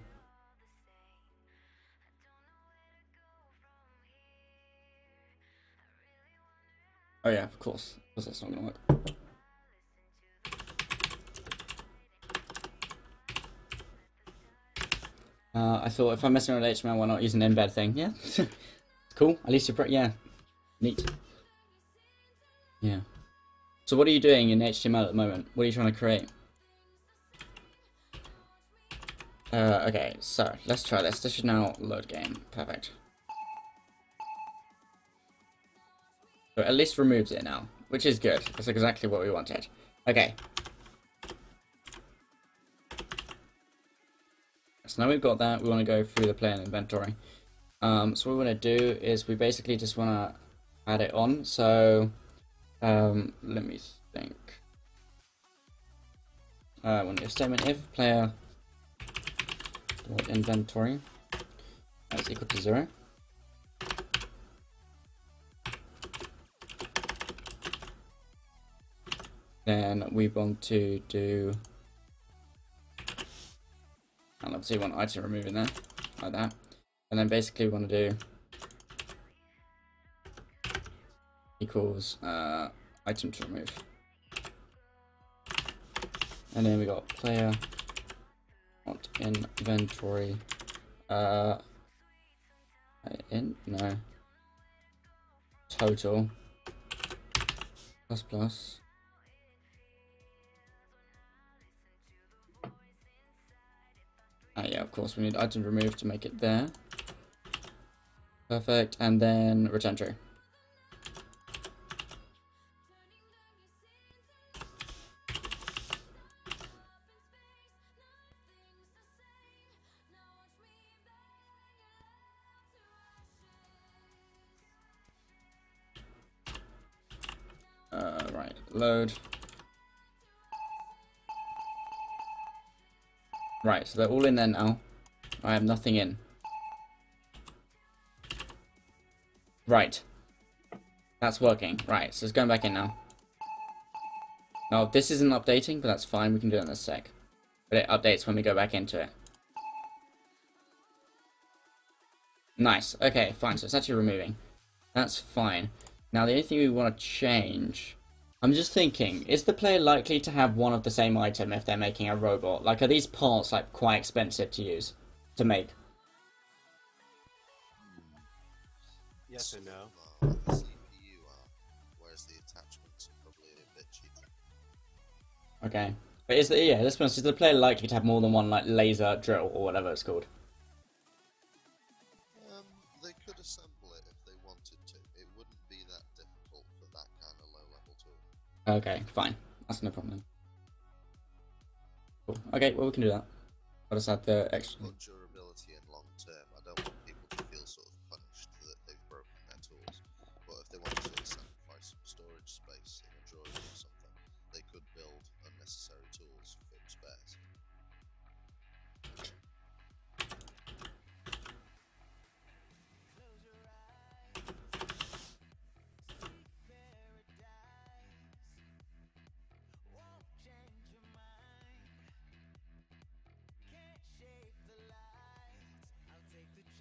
S2: Oh yeah, of course. Of course that's not gonna work. Uh, I thought if I'm messing around with HTML, why not use an embed thing? Yeah, cool. At least you're yeah, neat. Yeah. So what are you doing in HTML at the moment? What are you trying to create? Uh, okay, so let's try this. This should now load game. Perfect. So at least removes it now, which is good. That's exactly what we wanted. Okay. So now we've got that, we want to go through the player inventory. Um, so what we want to do is we basically just want to add it on. So um, let me think. Uh, when if statement if player inventory is equal to zero. Then we want to do, and obviously want item removing there, like that. And then basically we want to do equals uh, item to remove. And then we got player not inventory uh in no total plus plus Ah yeah, of course, we need item remove to make it there. Perfect, and then return true. Uh, right, load. So they're all in there now. I have nothing in. Right. That's working. Right, so it's going back in now. Now, this isn't updating, but that's fine. We can do it in a sec. But it updates when we go back into it. Nice. Okay, fine. So it's actually removing. That's fine. Now, the only thing we want to change... I'm just thinking, is the player likely to have one of the same item if they're making a robot? Like, are these parts, like, quite expensive to use? To make?
S3: Yes and no.
S1: Well, the CPU are, whereas the attachments are probably a bit cheaper.
S2: Okay. But is the yeah, be honest, is the player likely to have more than one like laser drill or whatever it's called? Okay, fine. That's no problem. Cool. Okay, well we can do that. I'll just add the extra.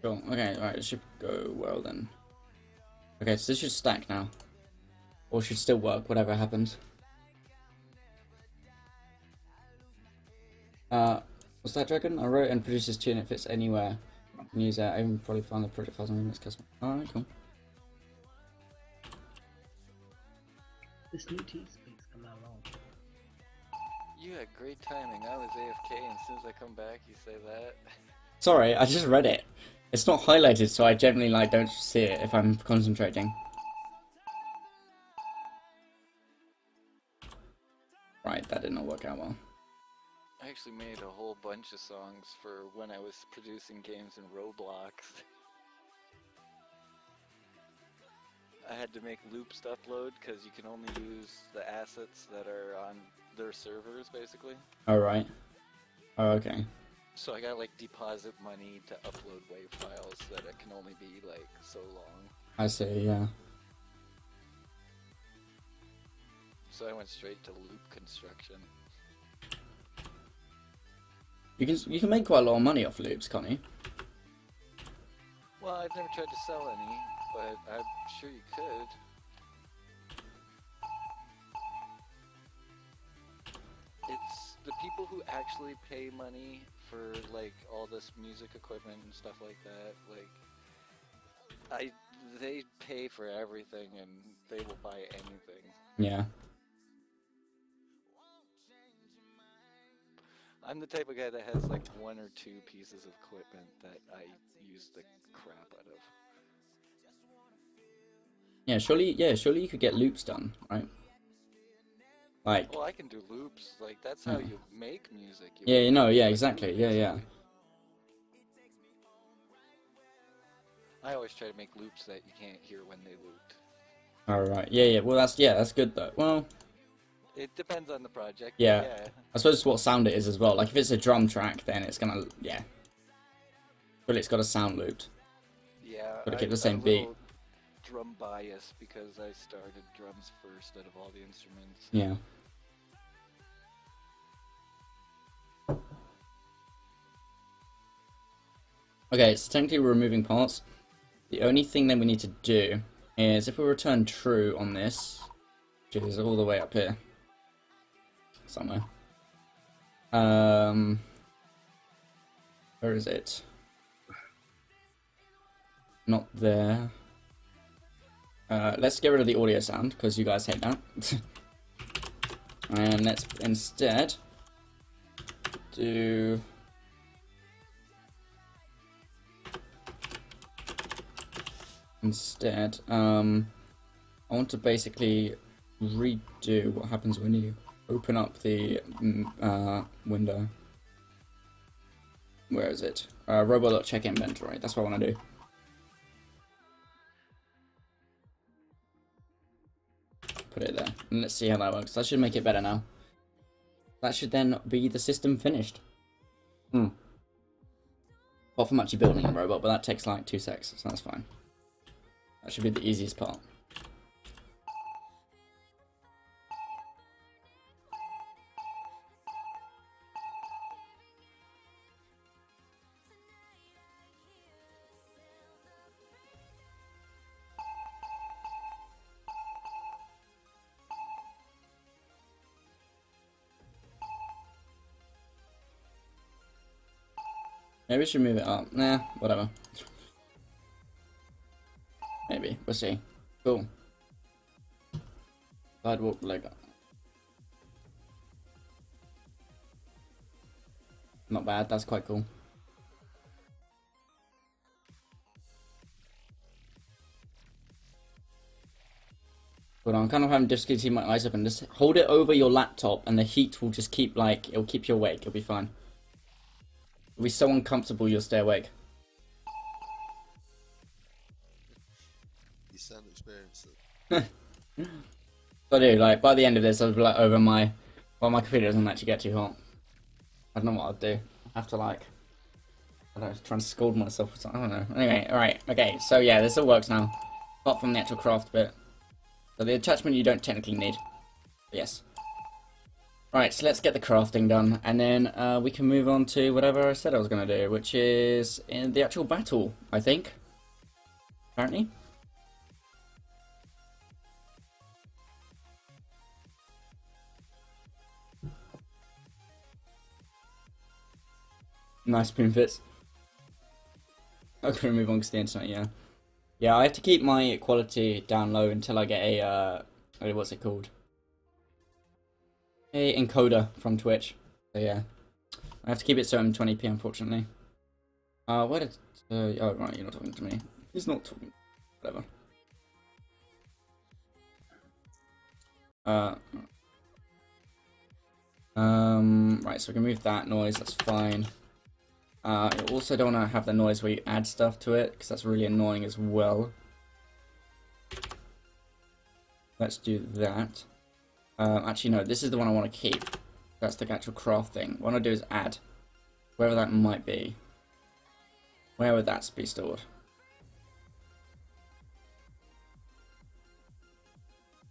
S2: Cool. Okay, right, it should go well then. Okay, so this should stack now. Or should still work, whatever happens. Uh, what's that, Dragon? I wrote and produced this tune, it fits anywhere. I can use that, I can probably find the project files on Remix Custom. Alright, cool.
S4: This new TeamSpeak's come out wrong.
S6: You had great timing. I was AFK, and as soon as I come back, you say that.
S2: Sorry, I just read it. It's not highlighted, so I generally like don't see it if I'm concentrating. Right, that did not work out well.
S6: I actually made a whole bunch of songs for when I was producing games in Roblox. I had to make loops to upload because you can only use the assets that are on their servers, basically.
S2: Oh, Alright. Oh, okay.
S6: So I got like deposit money to upload WAV files that it can only be like so long.
S2: I see, yeah.
S6: So I went straight to loop construction.
S2: You can you can make quite a lot of money off loops, can't you?
S6: Well, I've never tried to sell any, but I'm sure you could. It's the people who actually pay money for like all this music equipment and stuff like that. Like, I they pay for everything and they will buy anything.
S2: Yeah.
S6: I'm the type of guy that has like one or two pieces of equipment that I use the crap out of.
S2: Yeah, surely yeah, surely you could get loops done, right? Like
S6: Well, I can do loops. Like that's how
S2: Yeah.
S6: you make music.
S2: Yeah, you know, yeah, exactly. Yeah, yeah.
S6: I always try to make loops that you can't hear when they looped.
S2: Alright. Yeah, yeah. Well that's yeah, that's good though. Well,
S6: It depends on the project.
S2: Yeah.
S6: yeah.
S2: I suppose it's what sound it is as well. Like if it's a drum track then it's gonna yeah. But it's got a sound looped.
S6: Yeah.
S2: Gotta
S6: I-
S2: keep the same beat.
S6: little Drum bias because I started drums first out of all the instruments.
S2: Yeah. Okay, so technically we're removing parts. The only thing that we need to do is if we return true on this, which is all the way up here, somewhere. Um, where is it? Not there. Uh, let's get rid of the audio sound because you guys hate that. and let's instead do instead um I want to basically redo what happens when you open up the mm, uh, window. Where is it? Uh, robot.check inventory. That's what I want to do put it there. And let's see how that works. That should make it better now. That should then be the system finished. Hmm. Apart from actually building a robot but that takes like two seconds so that's fine. That should be the easiest part Maybe we should move it up. Nah, whatever. Maybe. We'll see. Cool. Sidewalk leg up. Not bad, that's quite cool. But I'm kind of having difficulty keeping my eyes open. Just hold it over your laptop and the heat will just keep like, it'll keep you awake. It'll be fine. It'll be so uncomfortable you'll stay awake.
S1: You sound experienced.
S2: I do, like, by the end of this, I'll be like over my, well, my computer doesn't actually get too hot. I don't know what I'd do. I have to like, I don't know, try and scold myself or something. I don't know. Anyway, alright, okay, so yeah, this all works now. Apart from the actual craft bit. So the attachment you don't technically need. But yes. Right, so let's get the crafting done, and then uh, we can move on to whatever I said I was going to do, which is in the actual battle, I think. Apparently. Nice spoon fits. Gonna move on to the internet, yeah. Yeah, I have to keep my quality down low until I get a, uh, what's it called? A encoder from Twitch. So yeah. I have to keep it 720p unfortunately. Uh, where did, uh, oh right, you're not talking to me. He's not talking, whatever. Uh, um, right, so we can move that noise, that's fine. Uh, you also don't want to have the noise where you add stuff to it, because that's really annoying as well. Let's do that. Um, actually, no, this is the one I want to keep. That's the actual craft thing. What I do is add, wherever that might be. Where would that be stored?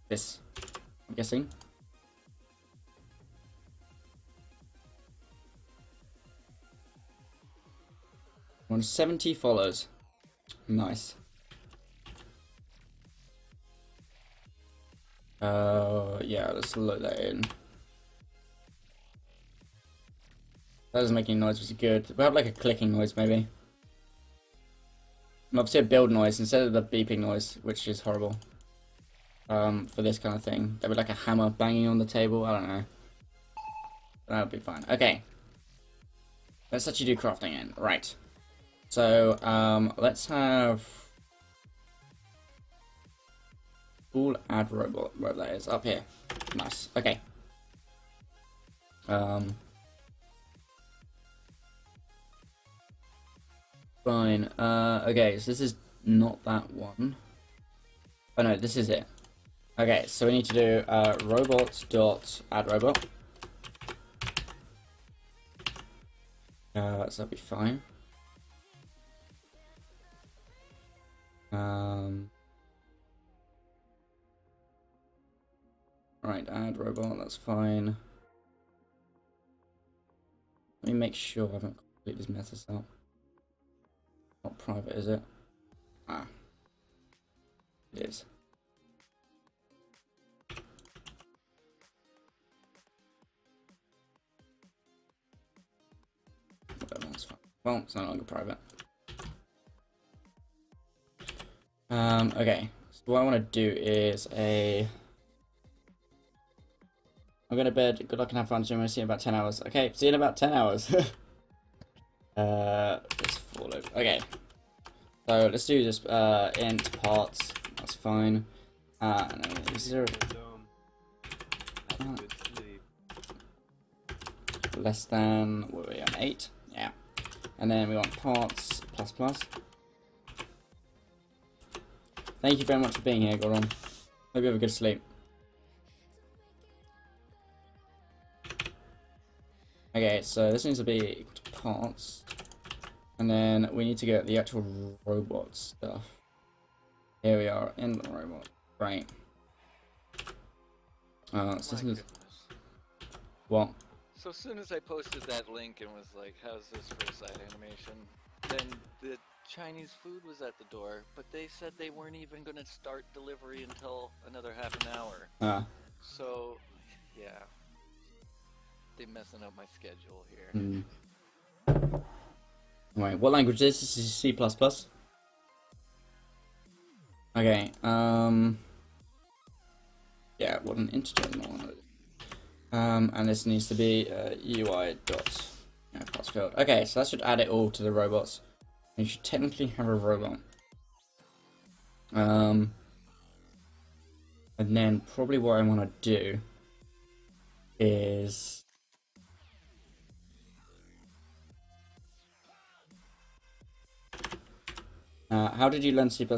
S2: This, I'm guessing. One seventy follows. Nice. Uh, yeah, let's load that in. That doesn't make any noise, which is good. We have like a clicking noise, maybe. And obviously a build noise instead of the beeping noise, which is horrible. Um, for this kind of thing. There would like a hammer banging on the table, I don't know. That would be fine. Okay. Let's actually do crafting in. Right. So, um, let's have... Cool add robot, wherever that is, up here. Nice, okay. Um... Fine, uh, okay, so this is not that one. Oh no, this is it. Okay, so we need to do, uh, robot dot add robot. Uh, so that'll be fine. Um, right, add robot, that's fine. Let me make sure I haven't completely messed this up. Not private, is it? Ah. It is. Well, it's no longer private. Um, okay, so what I want to do is a... I'm going to bed, good luck and have fun, Jim, I'll see you in about 10 hours. Okay, see you in about 10 hours. uh, it's followed. Okay, so let's do this, uh, int parts, that's fine. Uh, and then zero,
S3: Dome. A
S2: less than, what are we on, 8? Yeah. And then we want parts, plus plus. Thank you very much for being here, Goron. Hope you have a good sleep. Okay, so this needs to be equal to parts. And then we need to get the actual robot stuff. Here we are, in the robot. Right. Uh, so is, what?
S6: So as soon as I posted that link and was like, "How's this for side animation?" Then the Chinese food was at the door, but they said they weren't even going to start delivery until another half an hour.
S2: Ah,
S6: So, yeah, they messing up my schedule here.
S2: Wait, what language is this? This is C++? Okay, um... Yeah, what an integer. Um, and this needs to be uh, UI dot yeah, field. Okay, so that should add it all to the robots. You should technically have a robot. Um, and then probably what I want to do is uh, how did you learn C++?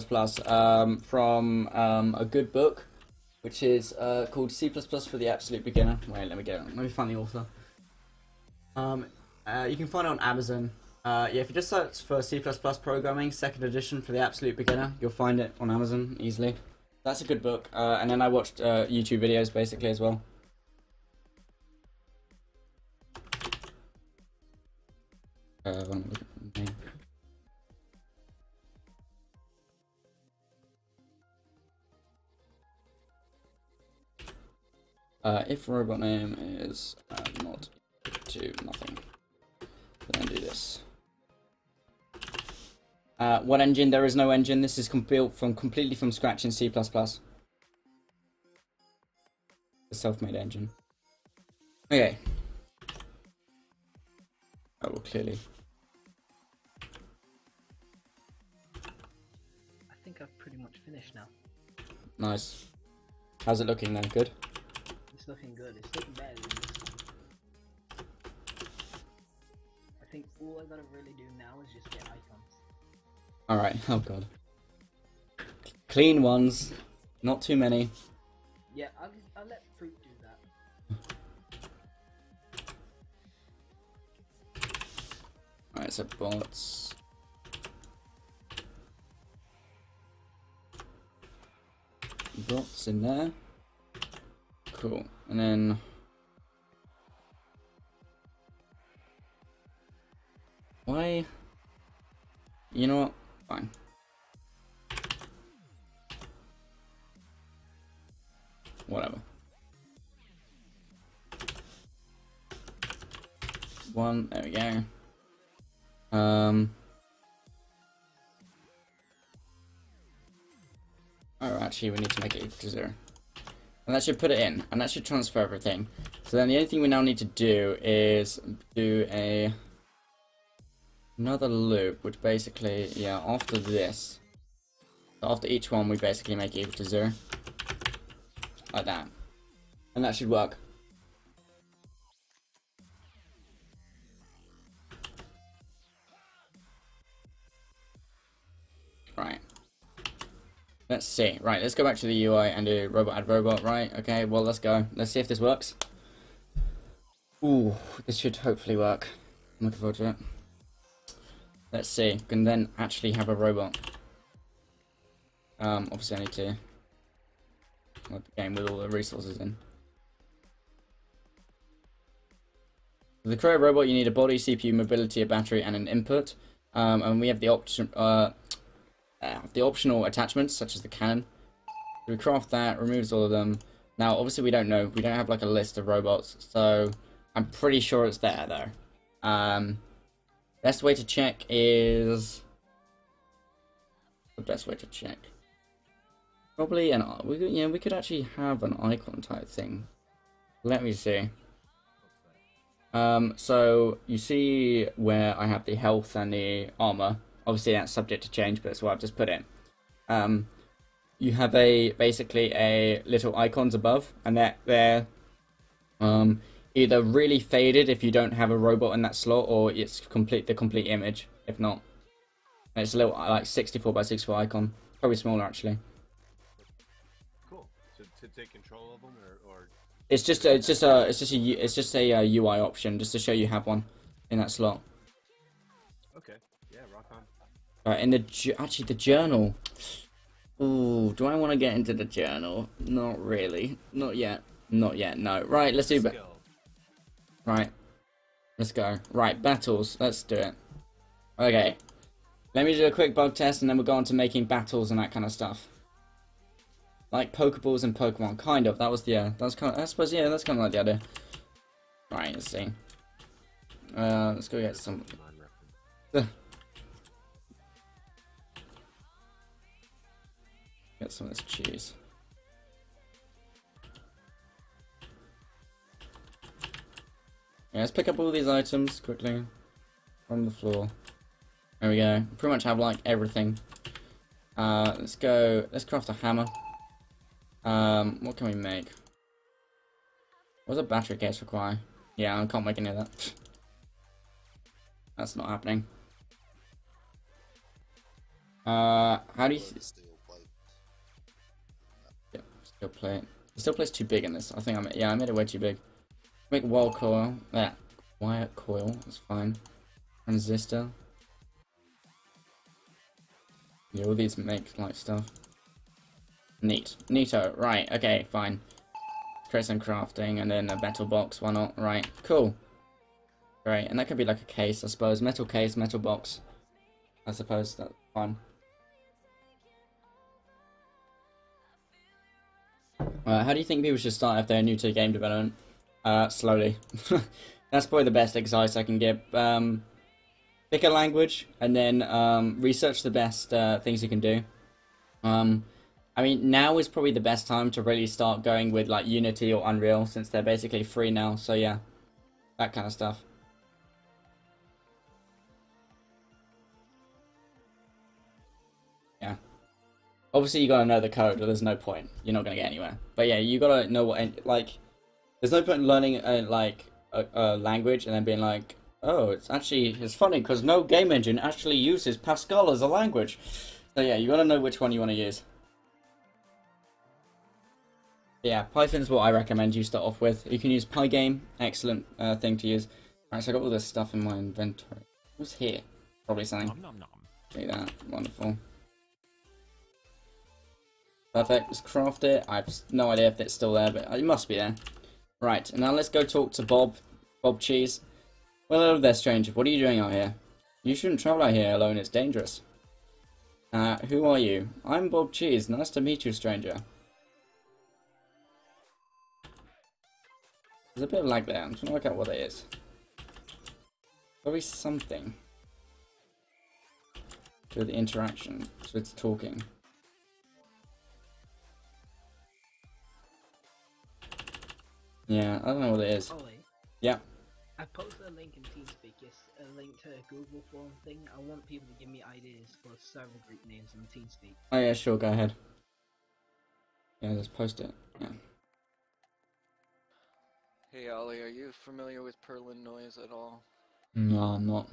S2: Um, from um, a good book, which is uh, called C++ for the Absolute Beginner. Wait, let me get. Let me find the author. Um, uh, you can find it on Amazon. Uh, yeah, if you just search for C++ programming, second edition for the absolute beginner, you'll find it on Amazon easily. That's a good book. Uh, and then I watched YouTube videos basically as well. Uh, Uh, if robot name is uh, not to nothing, then do this. Uh, what engine? There is no engine. This is built from completely from scratch in C++. A self-made engine. Okay. Oh, well, clearly.
S4: I think I've pretty much finished now.
S2: Nice. How's it looking then? Good?
S4: It's looking good. It's looking better than this one. I think all I gotta really do now is just get icons.
S2: Alright. Oh, God. Clean ones. Not too many.
S4: Yeah, I'll, I'll let Fruit do that.
S2: Alright, so bots. Bots in there. Cool. And then. Why? You know what? Fine. Whatever. One, there we go. Um. Oh, actually, we need to make it to zero. And that should put it in, and that should transfer everything. So then the only thing we now need to do is do a another loop, which basically, yeah, after this, after each one, we basically make it equal to zero, like that, and that should work. Let's see. Right, let's go back to the UI and do robot add robot. Right, okay, well, let's go. Let's see if this works. Ooh, this should hopefully work. I'm looking forward to it. Let's see. Can then actually have a robot. Um, obviously I need to load the game with all the resources in. For the create a robot, you need a body, CPU, mobility, a battery, and an input. Um, and we have the option, uh, the optional attachments, such as the cannon. We craft that, removes all of them. Now, obviously, we don't know. We don't have like a list of robots, so I'm pretty sure it's there though. Um, best way to check is the best way to check. Probably an we yeah we could actually have an icon type thing. Let me see. Um, so you see where I have the health and the armor. Obviously that's subject to change, but that's what I've just put in. Um, you have a basically a little icons above, and they're they're um, either really faded if you don't have a robot in that slot, or it's complete the complete image if not. And it's a little like 64 by 64 icon, probably smaller actually.
S3: Cool. To, to take control of them, or, or
S2: It's just a, it's just a it's just a it's just a uh, UI option just to show you have one in that slot. Right, in the actually the journal. Ooh, do I want to get into the journal? Not really. Not yet. Not yet. No. Right, let's do.
S3: Skill.
S2: right, let's go. Right, battles. Let's do it. Okay. Let me do a quick bug test, and then we'll go on to making battles and that kind of stuff. Like Pokeballs and Pokemon, kind of. That was the. Uh, that was kind. Of, I suppose yeah, that's kind of like the idea. Right, let's see. Uh, let's go get some. Get some of this cheese. Yeah, let's pick up all these items quickly from the floor. There we go. Pretty much have like everything. Uh, let's go. Let's craft a hammer. Um, what can we make? What does a battery case require? Yeah, I can't make any of that. That's not happening. Uh, how do you?
S1: Steel plate.
S2: Too big in this. I think I'm. Yeah, I made it way too big. Make wall coil. Yeah, wire coil. That's fine. Transistor. Yeah, all these make like stuff. Neat. Neato. Right. Okay. Fine. Create some crafting and then a metal box. Why not? Right. Cool. Great. And that could be like a case, I suppose. Metal case, metal box. I suppose that's fine. Uh, how do you think people should start if they're new to game development? Uh, slowly. That's probably the best advice I can give. Um, pick a language and then um, research the best uh, things you can do. Um, I mean, now is probably the best time to really start going with like Unity or Unreal since they're basically free now. So yeah, that kind of stuff. Obviously, you gotta know the code, or there's no point. You're not gonna get anywhere. But yeah, you gotta know what en- like. There's no point in learning uh, like a, a language and then being like, oh, it's actually it's funny because no game engine actually uses Pascal as a language. So yeah, you gotta know which one you want to use. Yeah, Python's what I recommend you start off with. You can use Pygame, excellent uh, thing to use. Alright, so I got all this stuff in my inventory. What's here? Probably something.
S7: Nom nom nom.
S2: See that? Wonderful. Perfect. Let's craft it. I've no idea if it's still there, but it must be there. Right. And now let's go talk to Bob. Bob Cheese. Well, hello there, stranger. What are you doing out here? You shouldn't travel out here alone. It's dangerous. Uh, who are you? I'm Bob Cheese. Nice to meet you, stranger. There's a bit of lag there. I'm trying to work out what it is. Probably something. To the interaction. So it's talking. Yeah, I don't know what it is.
S4: Ollie.
S2: Yeah.
S4: I posted a link in TeamSpeak. It's a link to a Google form thing. I want people to give me ideas for server group names on TeamSpeak.
S2: Oh yeah, sure, go ahead. Yeah, just post it. Yeah.
S6: Hey Ollie, are you familiar with Perlin noise at all?
S2: No, I'm not.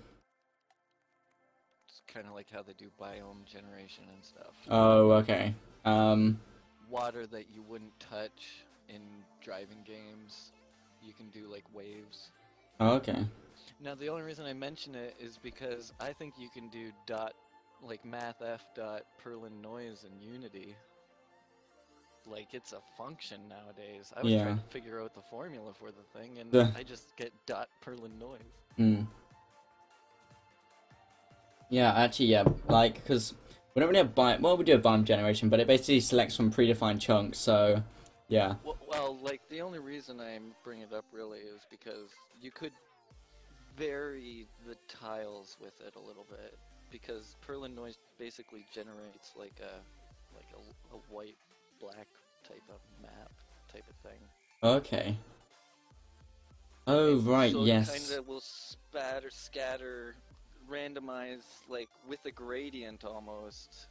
S6: It's kind of like how they do biome generation and stuff.
S2: Oh, okay. Um,
S6: Water that you wouldn't touch in driving games, you can do like waves.
S2: oh, okay.
S6: Now the only reason I mention it is because I think you can do dot like mathf dot Perlin noise in Unity. Like it's a function nowadays. I was
S2: Yeah.
S6: trying to figure out the formula for the thing, and
S2: Yeah.
S6: I just get dot Perlin noise.
S2: Hmm. Yeah, actually, yeah, like, because we don't really have biome, well, we do a biome generation, but it basically selects from predefined chunks, so, yeah.
S6: Well, well, like the only reason I'm bringing it up really is because you could vary the tiles with it a little bit because Perlin noise basically generates like a like a, a white black type of map type of thing.
S2: Okay. Oh, right,
S6: so
S2: yes.
S6: kind of will spatter, scatter, randomize like with a gradient almost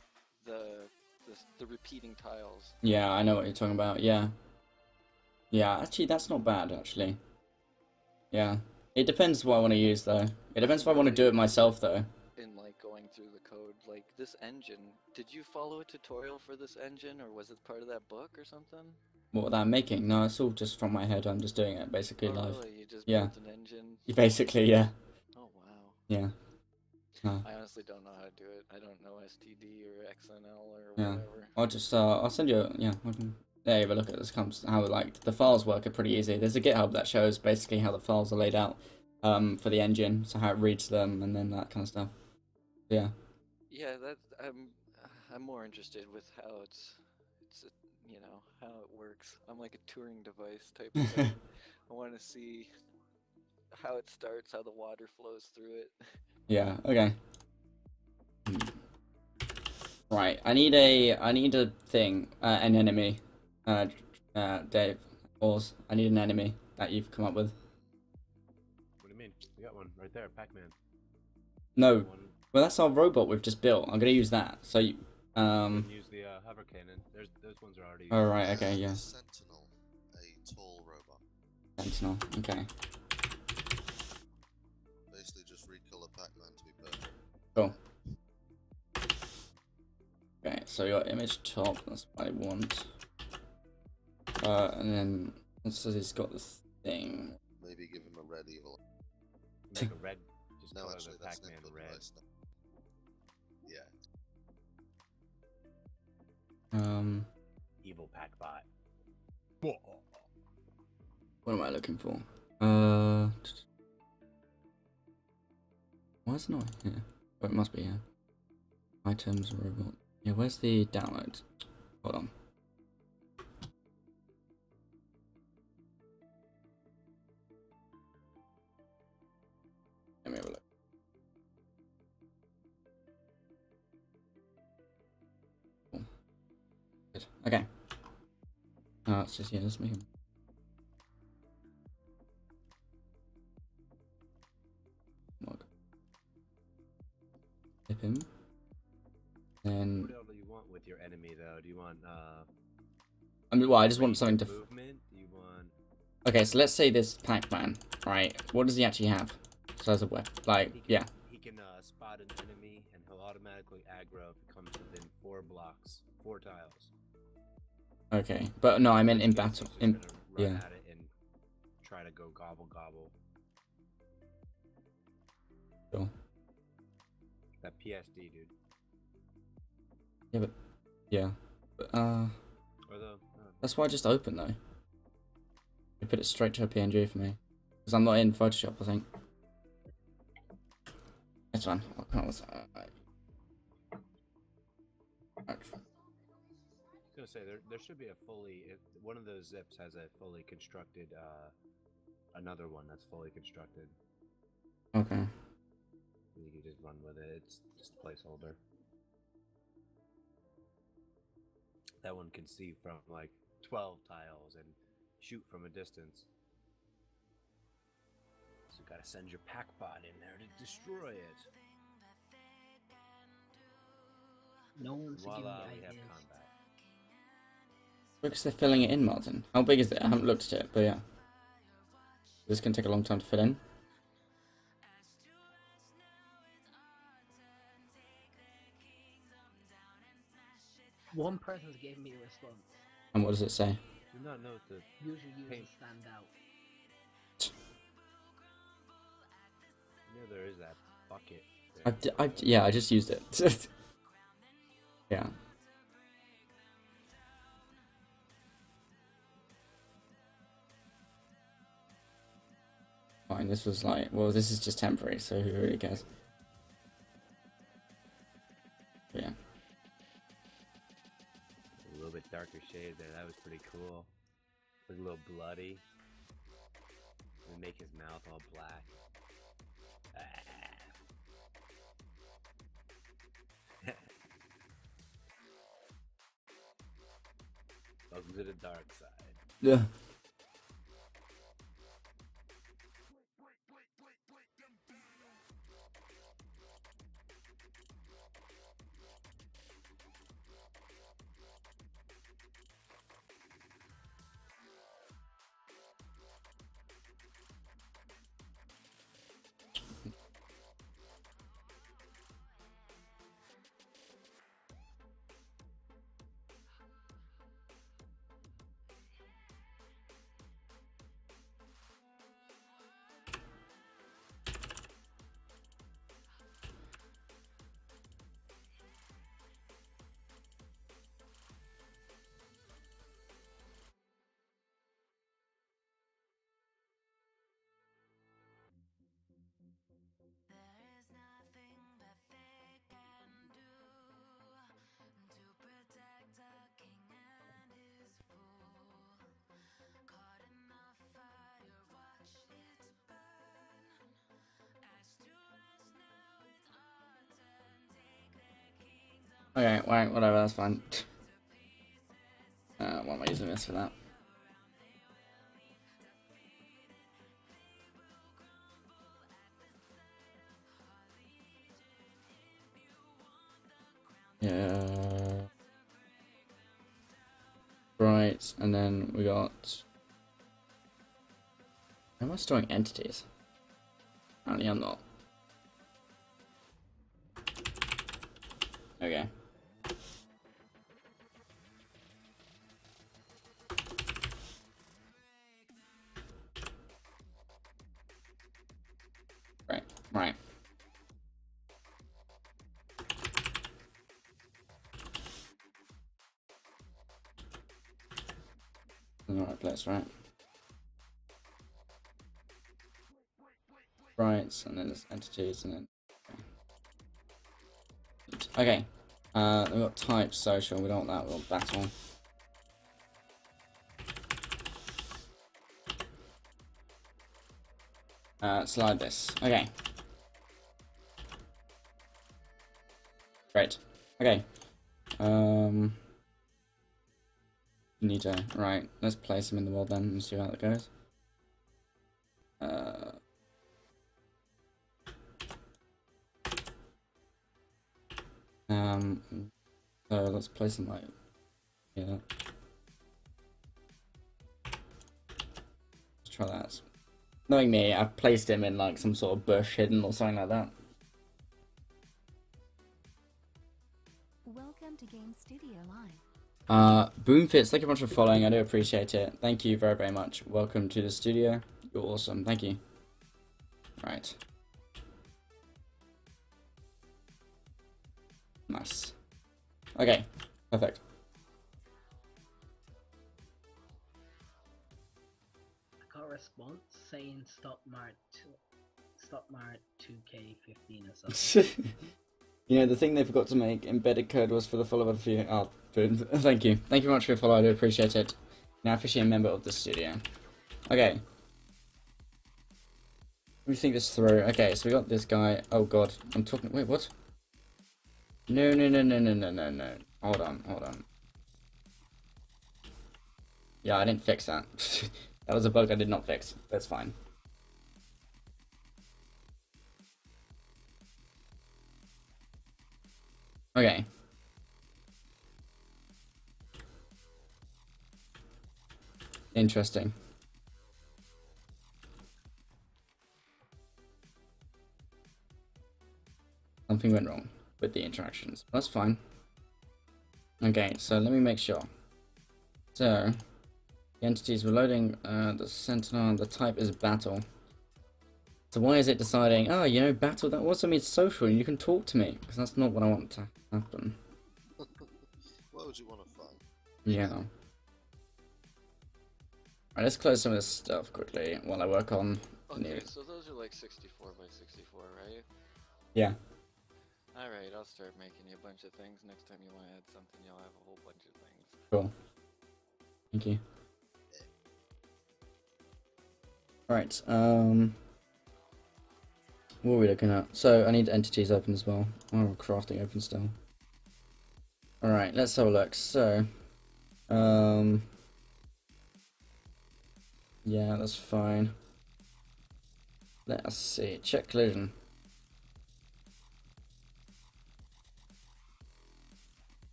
S6: the the, the repeating tiles.
S2: Yeah, I know what you're talking about, yeah. Yeah, actually, that's not bad, actually. Yeah. It depends what I want to use, though. It depends if I want to do it myself, though.
S6: in like going through the code like this engine did you follow a tutorial for this engine or was it part of that book or something
S2: What I'm making? No, it's all just from my head. I'm just doing it, basically,
S6: oh,
S2: live.
S6: really? you
S2: Yeah.
S6: built an engine
S2: Basically, yeah.
S6: oh wow
S2: Yeah.
S6: I honestly don't know how to do it i don't know std or xnl or
S2: Yeah.
S6: whatever
S2: I'll just uh, I'll send you a, yeah. I can, there you have a look at this. Comes how like the files work are pretty easy. There's a GitHub that shows basically how the files are laid out um, for the engine, so how it reads them and then that kind of stuff. Yeah.
S6: yeah that i'm i'm more interested with how it's it's a, you know how it works i'm like a touring device type of thing i want to see how it starts how the water flows through it
S2: Yeah. Okay. Right, I need a I need a thing, uh, an enemy. Uh, uh, Dave, Oz, I need an enemy that you've come up with.
S3: What do you mean? We got one right there, Pac-Man.
S2: No,
S3: One,
S2: well that's our robot we've just built. I'm gonna use that. So, you, um,
S3: use the uh, hover cannon. There's those ones are already.
S2: oh right, okay, yeah,
S1: Sentinel, a tall robot.
S2: Sentinel. Okay, cool. Okay, so your image top. That's what I want. Uh, and then so he's got this thing.
S1: Maybe give him a red evil.
S3: Make a red. Just
S1: No, actually,
S3: the
S1: that's an
S3: Pac-Man red.
S1: device. Yeah.
S2: Um,
S3: Evil Pac-Bot.
S2: what am I looking for? Uh, why is it not here? Oh, it must be here. Items, robot. Yeah, where's the download? Hold on. Let me have a look. Cool. Good. Okay. Oh, it's just yeah, let's make him. Tip him. Then
S3: What do you want with your enemy, though? Do you want uh?
S2: I mean, well, I just want something to.
S3: Movement. You want?
S2: okay, so let's say this Pac-Man, right? What does he actually have? So as a weapon, like,
S3: He can,
S2: yeah.
S3: He can uh, spot an enemy, and he'll automatically aggro if it comes within four blocks, four tiles.
S2: Okay, but no, I meant in battle. In yeah.
S3: and try to go gobble gobble. That PSD, dude.
S2: yeah, but yeah, but uh,
S3: the uh,
S2: that's why I just opened though. You put it straight to a PNG for me, because I'm not in Photoshop. I think. It's fine. I can't. was- Uh, I
S3: was gonna say there there should be a fully if one of those zips has a fully constructed uh another one that's fully constructed.
S2: okay.
S3: You can just run with it. It's just a placeholder. That one can see from like twelve tiles and shoot from a distance. So you gotta send your pack bot in there to destroy it.
S4: No one's giving
S3: Voila,
S4: me
S3: we have
S4: ideas.
S3: combat.
S2: Because they're filling it in, Martin. How big is it? I haven't looked at it, but yeah. This can take a long time to fill in.
S4: One person's gave me a response.
S2: And what does it say?
S3: Do not know the
S4: Usually users
S3: Paint.
S4: stand out.
S3: you there is that bucket. there.
S2: I've, d- I've, yeah, I just used it. yeah. Fine, this was like, well, this is just temporary, so who really cares? But yeah.
S3: Darker shade there. That was pretty cool. Look a little bloody. And make his mouth all black. Ah. Welcome to the dark side.
S2: Yeah. Okay, wait, whatever, that's fine. Uh, what am I using this for that? Yeah. Right, and then we got. Am I storing entities? Apparently I'm not. Okay. There's entities, and then. Okay. Uh, we've got type social, we don't want that, we want battle. Uh, slide this. Okay. Great. Okay. Um. Need to right. Let's place him in the world then and see how that goes. Place him like. Yeah. Let's try that. Knowing me, I've placed him in like some sort of bush hidden or something like that.
S5: Welcome to Game Studio Live.
S2: Uh, Boomfits, thank you much for following. I do appreciate it. Thank you very, very much. Welcome to the studio. You're awesome. Thank you. Right. Nice. Okay. Perfect.
S4: I got a response saying stop Mart, stop Mart 2K15 or something.
S2: you know, the thing they forgot to make embedded code was for the follow up you. Oh. Thank you. Thank you very much for your follow. I do appreciate it. Now officially a member of the studio. Okay. Let me think this through. Okay, so we got this guy. Oh god, I'm talking. Wait, what? No, no, no, no, no, no, no, no. Hold on, hold on. Yeah, I didn't fix that. that was a bug I did not fix. That's fine. Okay. Interesting. Something went wrong with the interactions. That's fine. Okay, so let me make sure. So, the entities we're loading uh, the Sentinel, the type is battle. So why is it deciding, oh, you know, battle, that also means social and you can talk to me? Because that's not what I want to happen.
S1: What would you want to find?
S2: Yeah. Alright, let's close some of this stuff quickly while I work on
S6: Okay,
S2: new.
S6: so those are like 64 by 64, right?
S2: Yeah.
S6: Alright, I'll start making you a bunch of things. Next time you want to add something, you'll have a whole bunch of things.
S2: Cool. Thank you. Alright, um... What are we looking at? So, I need entities open as well. Oh, crafting open still. Alright, let's have a look. So, um... Yeah, that's fine. Let us see. Check collision.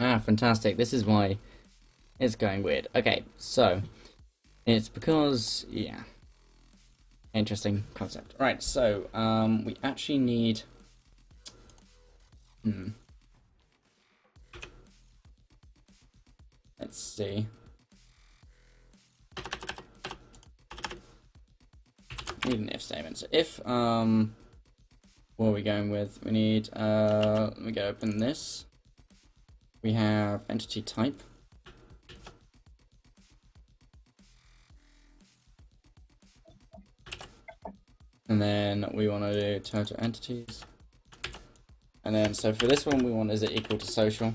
S2: Ah, fantastic. This is why it's going weird. Okay, so it's because yeah. Interesting concept. Right, so um we actually need hmm. Let's see. Need an if statement. So if um what are we going with? We need uh let me go open this. We have entity type. And then we want to do total entities. And then, so for this one, we want is it equal to social?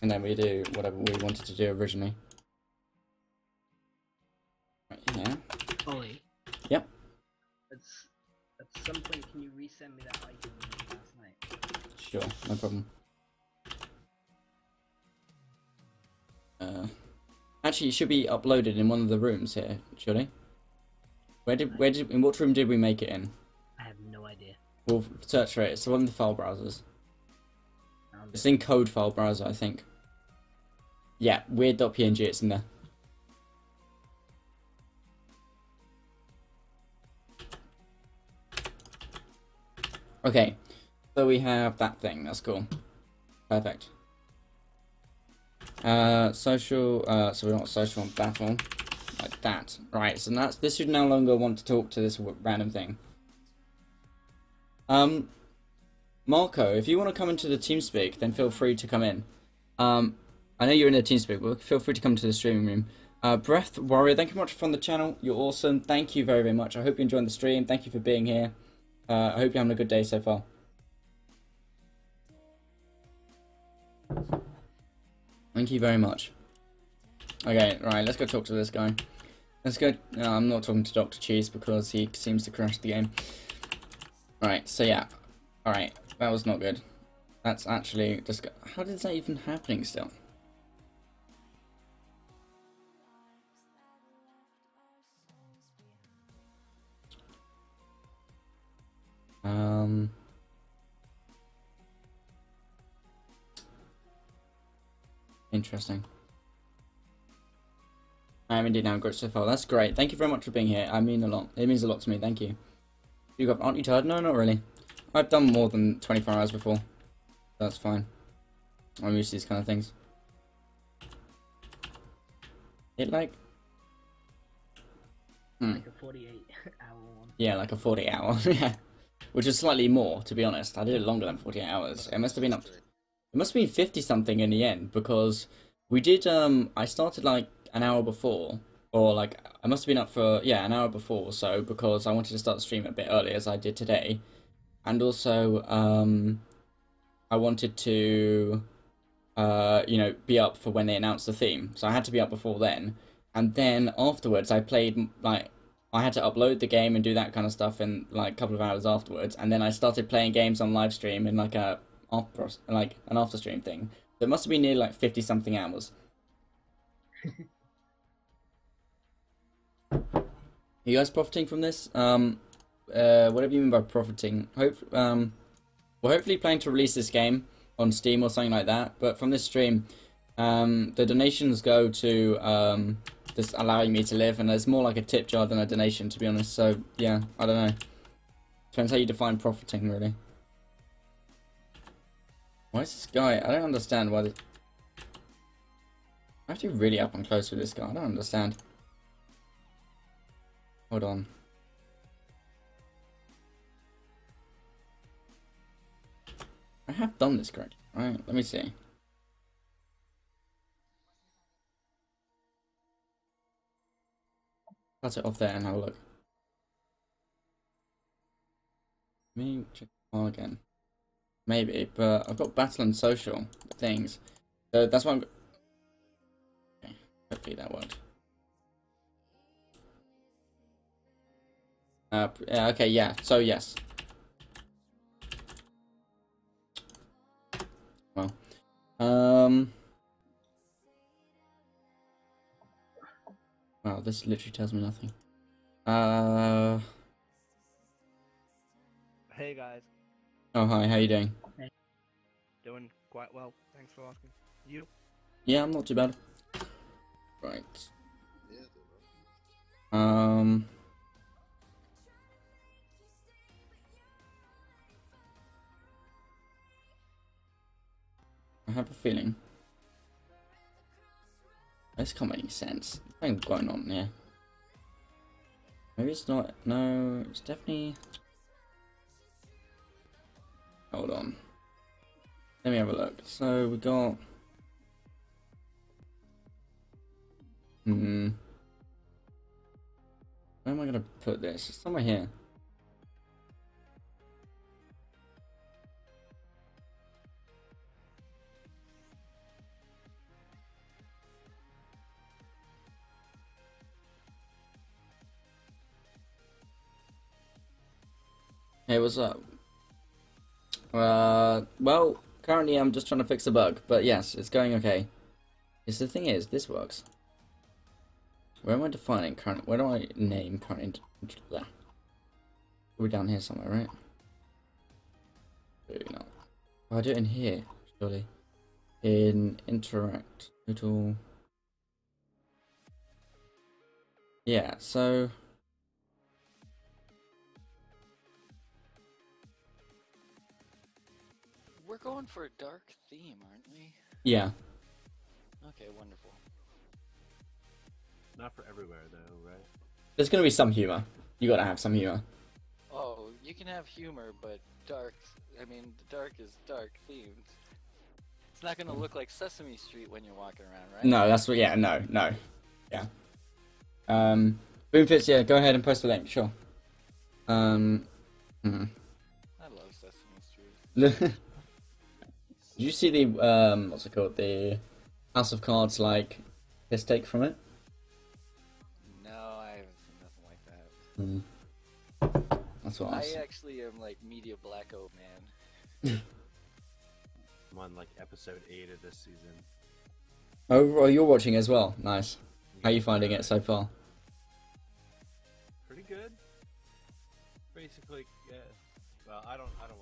S2: And then we do whatever we wanted to do originally. Right here.
S4: Ollie.
S2: Yep.
S4: At, at some point, can you resend me that item you made last night?
S2: Sure, no problem. Uh, actually, it should be uploaded in one of the rooms here, should it? Where did, where did, in what room did we make it in?
S4: I have no idea.
S2: We'll search for it. It's one of the file browsers. It's in code file browser, I think. Yeah, weird.png, it's in there. Okay, so we have that thing, that's cool. Perfect. Uh, social, uh, so we're not social on battle. Like that. Right, so that's, this should no longer want to talk to this random thing. Um, Marco, if you want to come into the TeamSpeak, then feel free to come in. Um, I know you're in the TeamSpeak, but feel free to come to the streaming room. Uh, Breath Warrior, thank you much for on the channel. You're awesome. Thank you very, very much. I hope you enjoyed the stream. Thank you for being here. Uh, I hope you're having a good day so far. Thank you very much. Okay, right, let's go talk to this guy. Let's go. No, I'm not talking to Dr. Cheese because he seems to crash the game. Right, so yeah. Alright, that was not good. That's actually just. How is that even happening still? Um. Interesting. I am indeed now great so far. That's great. Thank you very much for being here. I mean a lot. It means a lot to me. Thank you. You got? Aren't you tired? No, not really. I've done more than 24 hours before. That's fine. I'm used to these kind of things. It like. Hmm.
S4: Like a 48 hour one.
S2: Yeah, like a 40 hour. yeah. Which is slightly more, to be honest. I did it longer than 48 hours. It must have been up. It must been 50 something in the end because we did. Um, I started like an hour before, or like I must have been up for yeah an hour before or so because I wanted to start the stream a bit early as I did today, and also um, I wanted to, uh, you know, be up for when they announced the theme. So I had to be up before then, and then afterwards I played like I had to upload the game and do that kind of stuff in like a couple of hours afterwards, and then I started playing games on live stream in like a after like an after stream thing. So it must have been near like fifty something hours. Are you guys profiting from this? Um, uh, whatever you mean by profiting. Hope um, we're hopefully planning to release this game on Steam or something like that. But from this stream, um, the donations go to um, just allowing me to live, and it's more like a tip jar than a donation, to be honest. So yeah, I don't know. Depends how you define profiting, really. Why is this guy? I don't understand why. The... I have to be really up and close with this guy. I don't understand. Hold on. I have done this correct. Right, let me see. Cut it off there and have a look. Let me check the again. Maybe, but I've got battle and social things. So that's why I'm... Okay, hopefully that worked. Uh, okay, yeah, so yes. Well, um... Wow, this literally tells me nothing. Uh...
S7: Hey guys,
S2: Oh, hi, how you doing?
S7: doing quite well. Thanks for asking. You?
S2: Yeah, I'm not too bad. Right.
S1: Yeah, they're right.
S2: Um... I have a feeling. This can't make any sense. Something going on here. Maybe it's not. No, it's definitely. Hold on. Let me have a look. So we got. Hmm. Where am I gonna put this? It's somewhere here. Hey, what's up? Uh, well, currently I'm just trying to fix a bug, but yes, it's going okay. Yes, the thing is, this works. Where am I defining current? Where do I name current? We're down here somewhere, right? Maybe not. Oh, I do it in here, surely. In interact total. Yeah, so
S6: going for a dark theme, aren't we?
S2: yeah,
S6: Okay, wonderful.
S3: Not for everywhere though, right?
S2: there's gonna be some humor. You gotta have some humor.
S6: Oh, you can have humor, but dark. I mean, the dark is dark themed. It's not gonna look like Sesame Street when you're walking around, right?
S2: No, that's what. Yeah, no, no, yeah. Um, Boomfits, yeah, go ahead and post the link, sure. Um, hmm.
S6: I love Sesame Street.
S2: Did you see the um, what's it called? The House of Cards like piss take from it?
S6: No, I haven't seen nothing like that.
S2: Hmm. That's what I
S6: I
S2: was.
S6: actually am like media blackout man.
S3: I'm on like episode eight of this season.
S2: Oh, oh, you're watching as well. Nice. How are you finding it so far?
S3: Pretty good. Basically, yeah. Well, I don't. I don't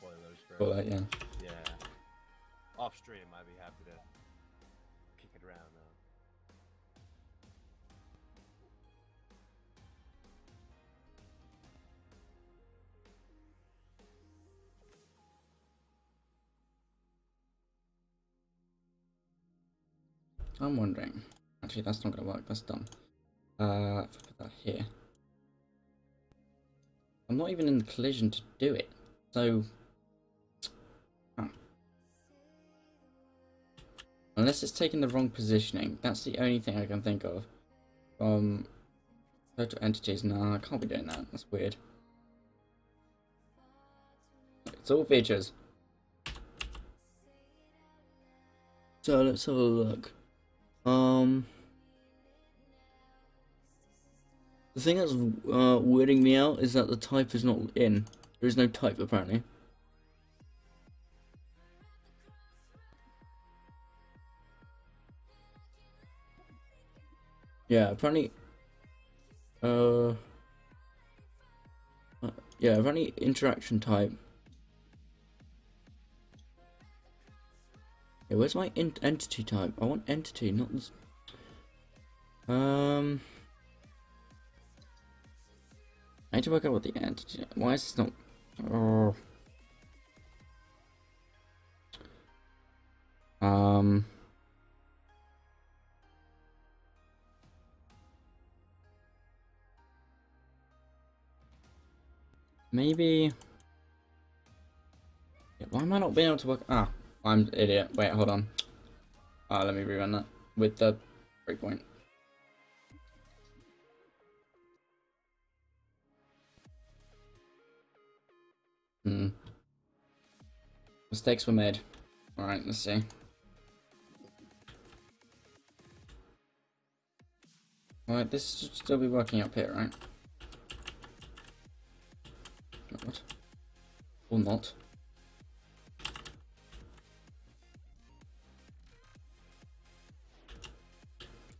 S3: spoilers
S2: yeah.
S3: Yeah. Off stream, I'd be happy to kick it around though.
S2: I'm wondering. Actually, that's not gonna work. That's dumb. Uh, if I put that here. I'm not even in the collision to do it. So. Unless it's taking the wrong positioning. That's the only thing I can think of. From total entities. No, I can't be doing that. That's weird. It's all features. So let's have a look. Um, the thing that's uh, weirding me out is that the type is not in. There is no type apparently. Yeah, apparently. Uh. uh, Yeah, apparently interaction type. Yeah, where's my ent entity type? I want entity, not this. Um. I need to work out what the entity. Why is this not? Oh. Um. Maybe. Why am I not being able to work? Ah, I'm an idiot. Wait, hold on. Ah, let me rerun that with the breakpoint. Hmm. Mistakes were made. Alright, let's see. Alright, this should still be working up here, right? Not. Or not.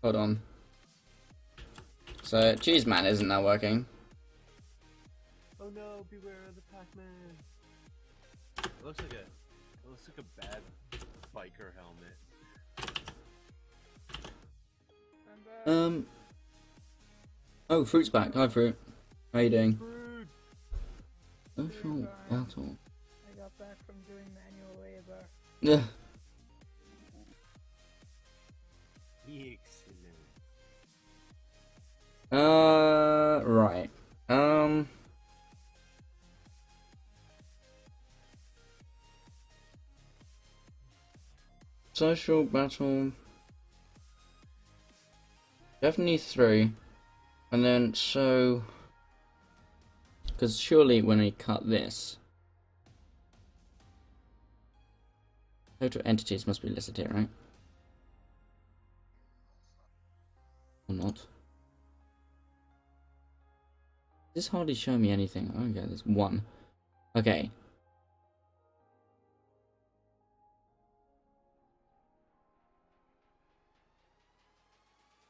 S2: Hold on. So, Cheese Man isn't now working.
S3: Oh no! Beware of the Pac-Man. It looks like a. It looks like a bad biker helmet.
S2: Um. Oh, Fruit's back. Hi, Fruit. How you doing? Social battle.
S8: I got back from doing manual labor.
S2: Ugh.
S3: Excellent.
S2: Uh, right. Um. Social battle. Definitely three. And then, so. Because surely when I cut this. Total entities must be listed here, right? Or not? This hardly show me anything. Oh yeah, there's one. Okay.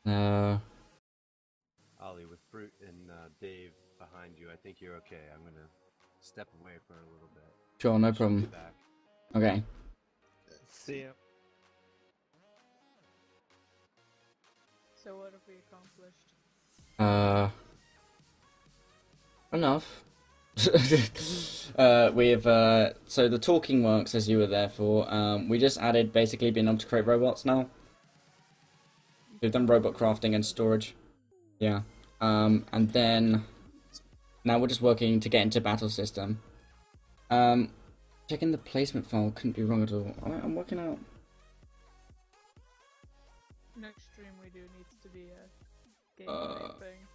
S2: Uh,
S3: Ollie, with Brute and uh, Dave behind you, I think you're okay. I'm gonna step away for a little bit.
S2: sure, no problem. Okay.
S7: See ya.
S8: So what have we accomplished?
S2: Uh, enough. uh, we've uh, so the talking works as you were there for. Um, we just added basically being able to create robots now. We've done robot crafting and storage. Yeah. Um, and then now we're just working to get into battle system. Um, checking the placement file couldn't be wrong at all. I- I'm working out.
S8: Next stream we do needs to be a
S2: Uh,
S8: thing.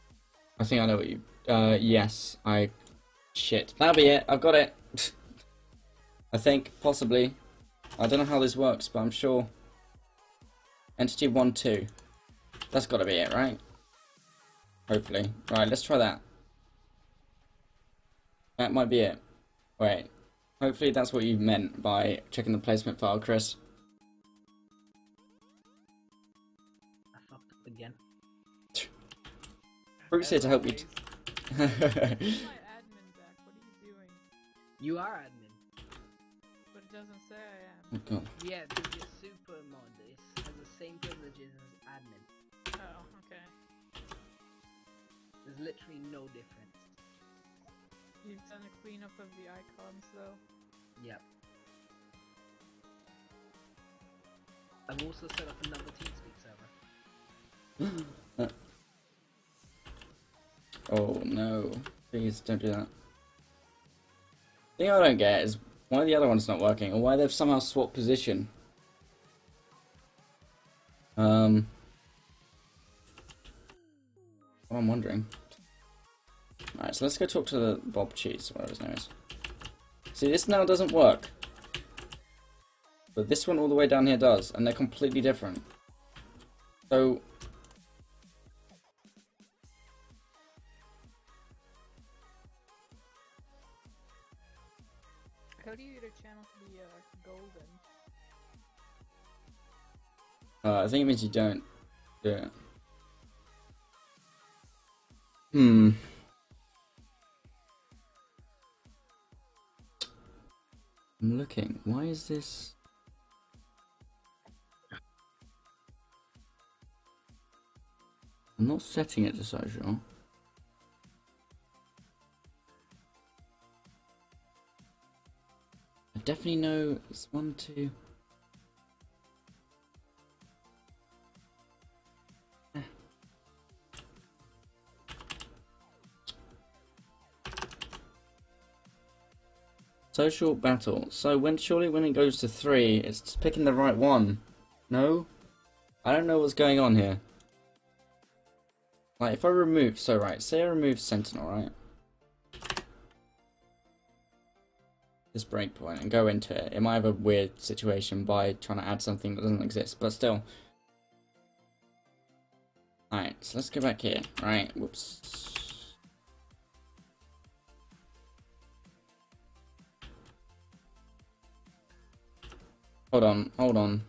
S2: I think I know what you. Uh, yes, I. Shit, that'll be it. I've got it. I think possibly. I don't know how this works, but I'm sure. Entity one two. That's got to be it, right? Hopefully. Right, let's try that. That might be it. Wait. Hopefully that's what you meant by checking the placement file, Chris.
S4: I fucked up again.
S2: Bruce here to help you.
S8: my admin back? What are you doing?
S4: You are admin.
S8: But it doesn't say I am.
S2: oh god.
S4: Yeah, because your super mod is, has the same privileges as admin.
S8: Oh, okay.
S4: There's literally no difference.
S8: You've done a cleanup of the icons though.
S4: Yep. I've also set up another TeamSpeak server.
S2: Oh no. Please don't do that. The thing I don't get is why the other one's not working, or why they've somehow swapped position. Um. What I'm wondering. Alright, so let's go talk to the Bob Cheese, whatever his name is. See, this now doesn't work. But this one all the way down here does, and they're completely different. So,
S8: How do you get a channel to be uh, golden?
S2: Uh, I think it means you don't do it. Hmm. I'm looking. Why is this? I'm not setting it to social. I definitely know it's one, two. Social battle. So when surely when it goes to three, it's picking the right one. No, I don't know what's going on here. Like if I remove, so right, say I remove Sentinel, right? This breakpoint and go into it. It might have a weird situation by trying to add something that doesn't exist, but still. Alright, so let's go back here. Right, whoops. Hold on, hold on.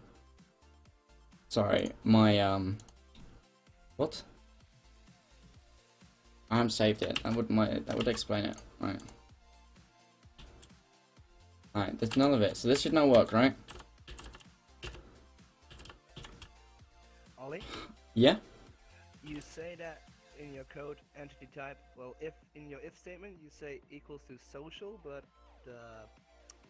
S2: Sorry, my um what? I haven't saved it. That would my that would explain it. Right. Alright, there's none of it. So this should now work, right?
S7: Ollie,
S2: Yeah?
S7: you say that in your code entity type. Well, if in your if statement you say equals to social, but the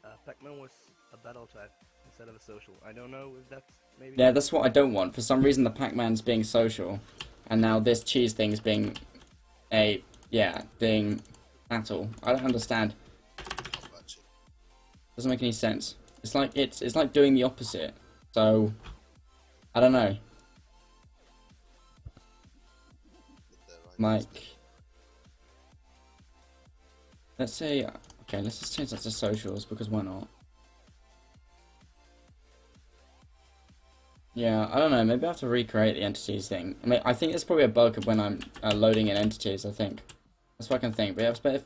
S7: uh, Pac-Man was a battle type instead of a social. I don't know if that's maybe.
S2: Yeah, that's what I don't want. For some reason the Pac-Man's being social. And now this cheese thing's being a yeah, being battle. I don't understand. Doesn't make any sense. It's like it's it's like doing the opposite. So I don't know. Like let's say okay, let's just change that to socials because why not? Yeah, I don't know. Maybe I have to recreate the entities thing. I mean, I think it's probably a bug of when I'm uh, loading in entities. I think. That's what I can think. But yeah, but if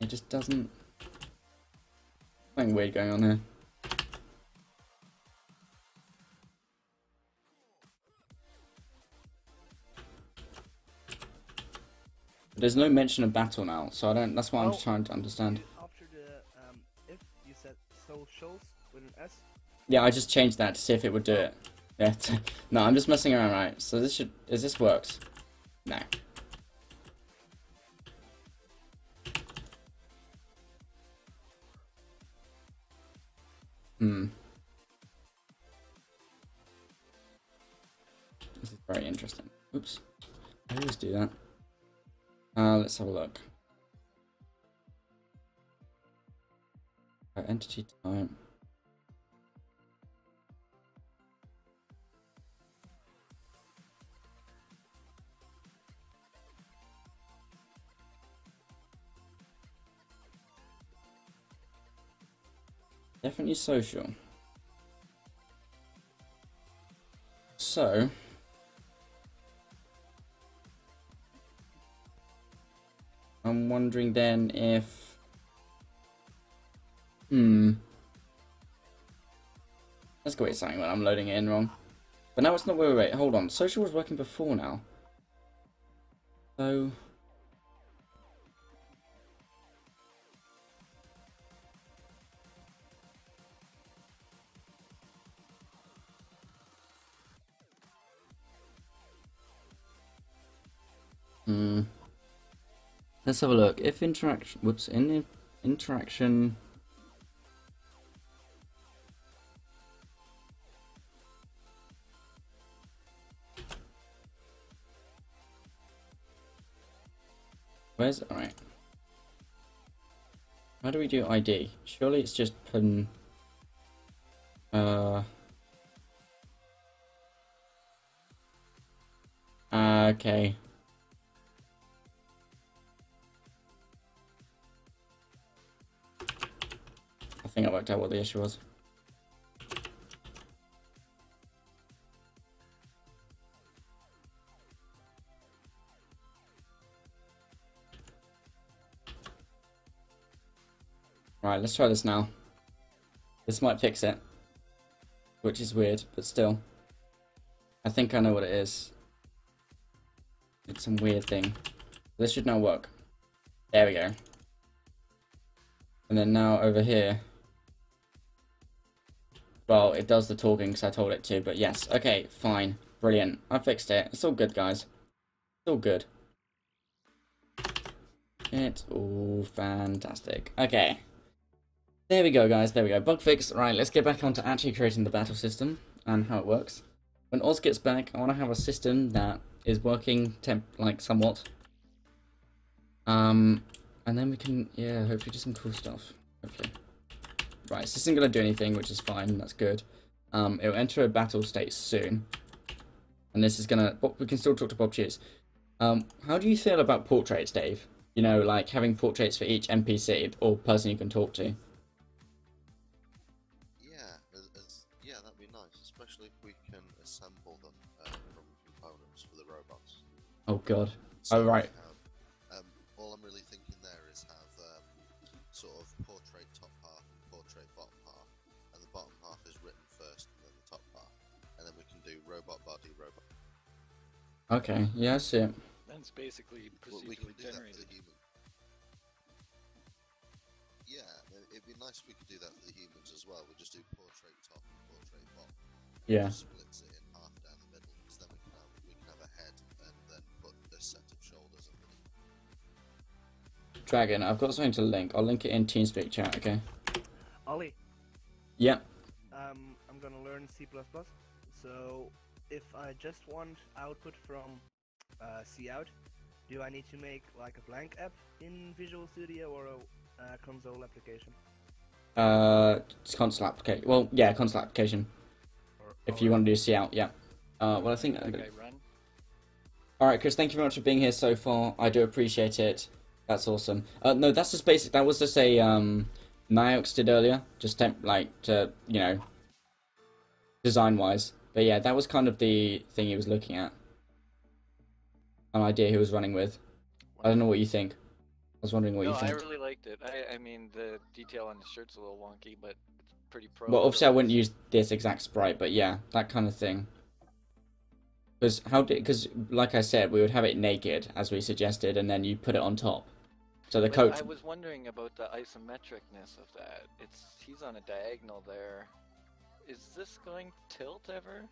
S2: it just doesn't. Something weird going on here. There's no mention of battle now, so I don't. That's what I'm trying to understand.
S7: After the um, if you said socials with an S,
S2: Yeah, I just changed that to see if it would do it. Yeah. no, I'm just messing around, right? So this should. Is this works? No. Hmm. This is very interesting. Oops. I always do that. Uh, let's have a look. Uh, entity type. Definitely social. So, I'm wondering then if. Hmm. Let's go with something when I'm loading it in wrong. But now it's not. Wait, wait, wait. Hold on. Social was working before now. So. Hmm. Let's have a look. If interaction, whoops, in interaction. Where's alright? How do we do ID? Surely it's just putting. Uh. uh, Okay. Think I worked out what the issue was. Right, let's try this now. This might fix it. Which is weird, but still. I think I know what it is. It's some weird thing. This should now work. There we go. And then now over here. Well, it does the talking because I told it to, but yes. Okay, fine. Brilliant. I fixed it. It's all good, guys. It's all good. It's all fantastic. Okay. There we go, guys. There we go. Bug fix. Right, let's get back onto actually creating the battle system and how it works. When Oz gets back, I want to have a system that is working temp like somewhat. Um, and then we can, yeah, hopefully do some cool stuff. Hopefully. Right, so this isn't going to do anything, which is fine. That's good. Um, it'll enter a battle state soon. And this is going to... We can still talk to Bob Cheers. Um, how do you feel about portraits, Dave? You know, like having portraits for each NPC or person you can talk to.
S1: Yeah, as, as, yeah, that'd be nice, especially if we can assemble them uh, from components for the robots.
S2: Oh, God.
S1: So
S2: Oh, right. Okay, yeah, I see it.
S6: That's basically
S1: Well, we can
S6: procedurally
S1: do that
S6: generated.
S1: human. Yeah, it- it'd be nice if we could do that for the humans as well. We just do portrait top and portrait bottom.
S2: Yeah.
S1: Just splits it in half down the middle, because then we can have we can have a head and then put this set of shoulders underneath.
S2: Dragon, I've got something to link. I'll link it in TeamSpeak chat, okay?
S7: Ollie,
S2: Yep.
S7: um, I'm gonna learn C++. So if I just want output from uh, Cout, do I need to make like a blank app in Visual Studio or a uh, console application?
S2: Uh, it's console application. Well, yeah, console application.
S7: Or,
S2: If you want to do C out, yeah. Uh, well, I think.
S6: Okay, run.
S2: All right, Chris. Thank you very much for being here so far. I do appreciate it. That's awesome. Uh, no, that's just basic. That was just a um, Niox did earlier, just temp like to you know, design wise. But yeah, that was kind of the thing he was looking at. an idea he was running with. I don't know what you think. I was wondering what
S6: no,
S2: you think.
S6: I really liked it. I, I mean, the detail on the shirt's a little wonky, but it's pretty pro.
S2: Well, obviously I wouldn't use this exact sprite, but yeah, that kind of thing. Because how did? Because like I said, we would have it naked as we suggested, and then you put it on top. So the
S6: But
S2: coat.
S6: I was wondering about the isometricness of that. It's he's on a diagonal there. Is this going tilt ever?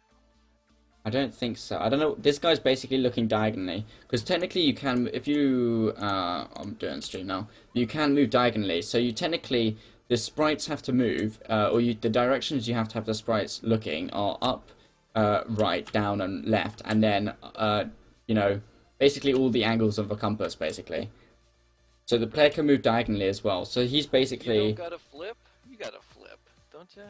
S2: I don't think so. I don't know. This guy's basically looking diagonally because technically you can, if you, uh, I'm doing stream now. You can move diagonally. So you technically the sprites have to move, uh, or you the directions you have to have the sprites looking are up, uh, right, down, and left, and then uh, you know, basically all the angles of a compass, basically. So the player can move diagonally as well. So he's
S6: You
S2: basically.
S6: don't gotta flip. You gotta flip, don't you?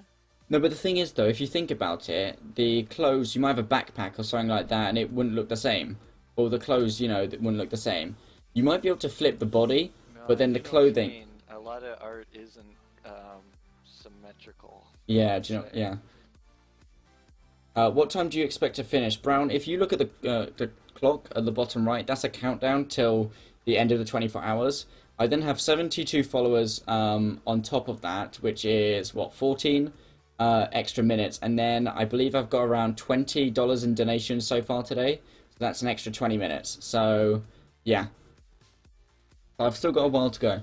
S2: No, but the thing is, though, if you think about it, the clothes you might have a backpack or something like that, and it wouldn't look the same. Or the clothes, you know, that wouldn't look the same. You might be able to flip the body,
S6: No,
S2: but then the clothing.
S6: mean. A lot of art isn't um, symmetrical.
S2: Yeah, do you know? Yeah. Uh, what time do you expect to finish, Brown? If you look at the uh, the clock at the bottom right, that's a countdown till the end of the 24 hours. I then have 72 followers um, on top of that, which is what 14 uh, extra minutes, and then I believe I've got around 20 dollars in donations so far today. So that's an extra 20 minutes. So yeah, I've still got a while to go.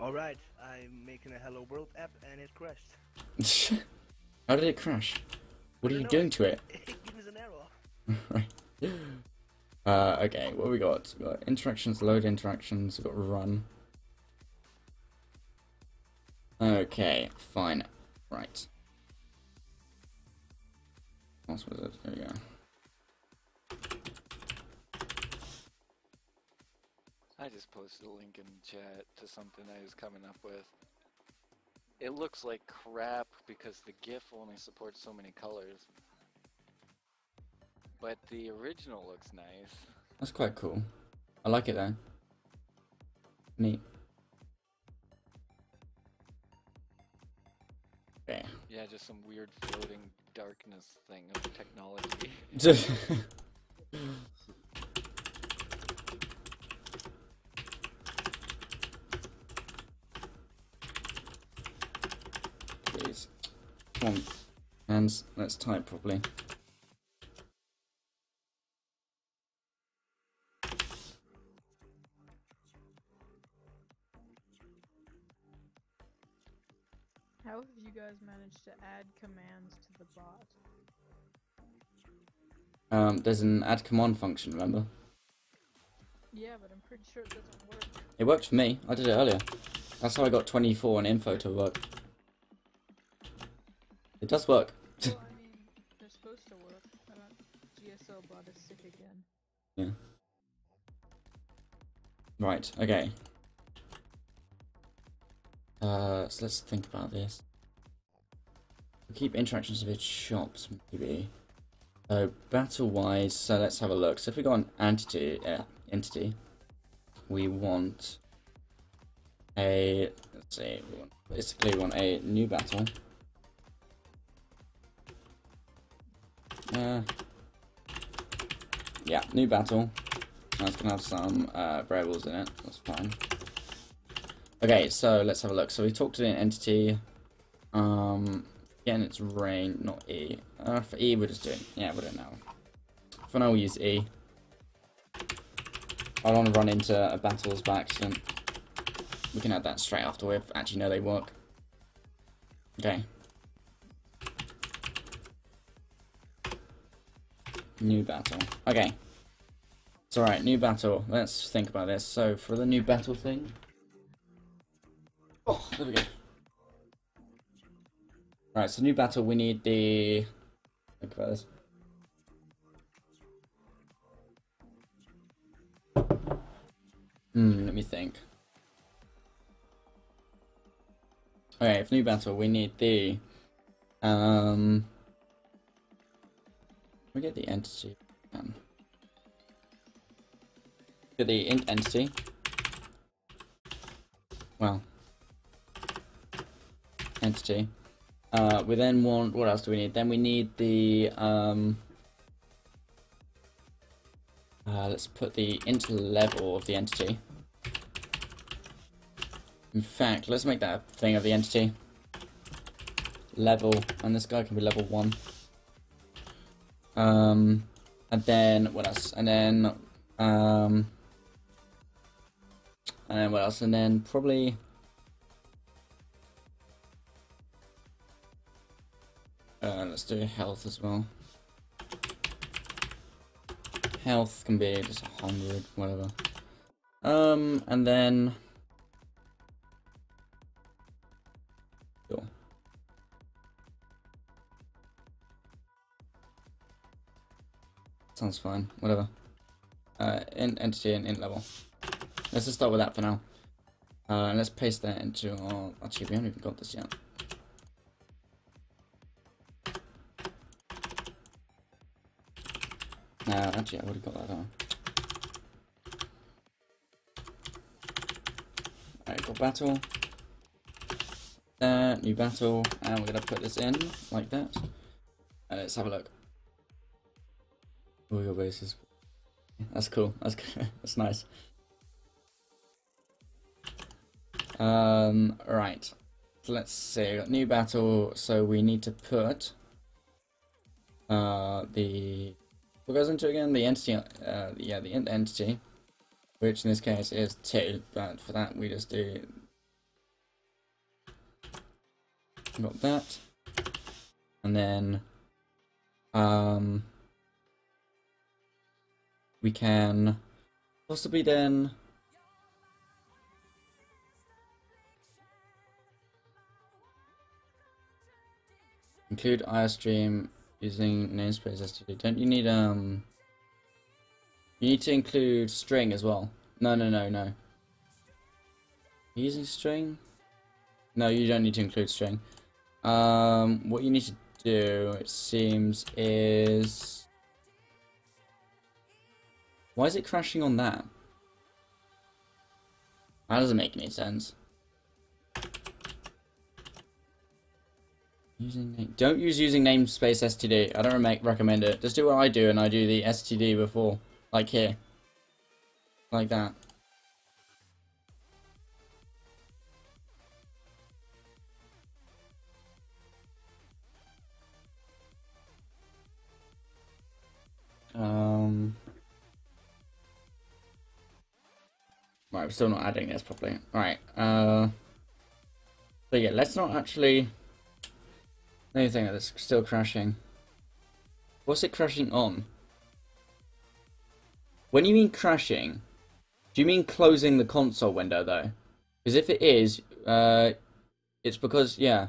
S7: All right, I'm making a Hello World app and it crashed.
S2: How did it crash? What are you
S7: know.
S2: doing to it?
S7: It gives an error.
S2: right. Uh, okay, what we got? We got interactions, load interactions, we got run. Okay, fine. Right. What was it? There we go.
S6: I just posted a link in chat to something I was coming up with. It looks like crap because the GIF only supports so many colors. But the original looks nice.
S2: That's quite cool. I like it though. Neat.
S6: Yeah, just some weird floating darkness thing of technology.
S2: Please. Come on. Hands, let's type properly.
S8: Managed to add commands to the bot?
S2: Um, there's an add command function, remember?
S8: Yeah, but I'm pretty sure it doesn't work.
S2: It worked for me. I did it earlier. That's how I got 24 on info to work. It does work.
S8: Well, I mean, they're supposed to work. Uh, GSL bot is sick again.
S2: Yeah. Right, okay. Uh, so let's think about this. Keep interactions with shops, maybe. So, battle-wise, so let's have a look. So if we go on entity, uh, entity, we want a, let's see, we want, basically we want a new battle. Uh, yeah, new battle. That's gonna have some uh, variables in it. That's fine. Okay, so let's have a look. So we talked to an entity. Um, again, it's rain, not E. Uh, for E, we're just doing. Yeah, we're doing now. For now, we'll use E. I don't want to run into a battles by accident. We can add that straight after we actually know they work. Okay. New battle. Okay. It's alright, new battle. Let's think about this. So, for the new battle thing. Oh, there we go. Alright, so new battle, we need the. Think about this. Hmm, let me think. Okay, for new battle, we need the. Um. We get the entity. Um, get the int entity. Well. Entity. Uh, we then want, what else do we need? Then we need the, um, Uh, let's put the int level of the entity. In fact, let's make that a thing of the entity. Level, and this guy can be level 1. Um, and then, what else? And then, um, and then what else? And then probably... Uh, let's do health as well. Health can be just a hundred, whatever. Um, and then... Cool. Sounds fine, whatever. Uh, int entity and int level. Let's just start with that for now. Uh, and let's paste that into our... Actually, we haven't even got this yet. No, actually, I would have got that on. Alright, got battle. There, new battle, and we're gonna put this in like that. And let's have a look. All your bases. That's cool. That's. That's nice. Um, right. So let's see. Got new battle, so we need to put uh the goes into again? The entity, uh, yeah, the entity, which in this case is 2, but for that we just do... Got that. And then, um, we can possibly then... Include iostream using namespace STD. Don't you need um? You need to include string as well. No, no, no, no. Using string? No, you don't need to include string. Um, what you need to do, it seems, is why is it crashing on that? That doesn't make any sense. Using name. Don't use using namespace std. I don't re recommend it. Just do what I do, and I do the std before, like here, like that. Um. Right, I'm still not adding this properly. Right. uh. So yeah, let's not actually Anything that's still crashing. What's it crashing on? When you mean crashing, do you mean closing the console window though? Because if it is, uh, it's because, yeah.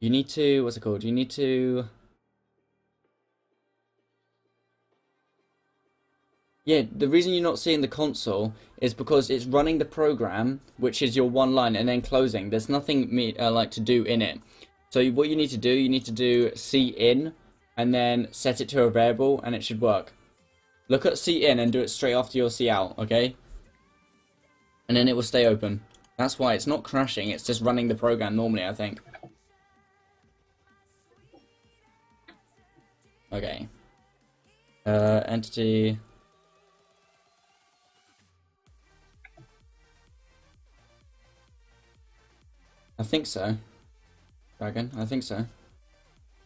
S2: You need to, what's it called? You need to Yeah, the reason you're not seeing the console is because it's running the program, which is your one line, and then closing. There's nothing me uh, like to do in it. So what you need to do, you need to do cin, and then set it to a variable, and it should work. Look at cin and do it straight after your cout, okay? And then it will stay open. That's why it's not crashing, it's just running the program normally, I think. Okay. Uh, entity... I think so. Dragon, I think so.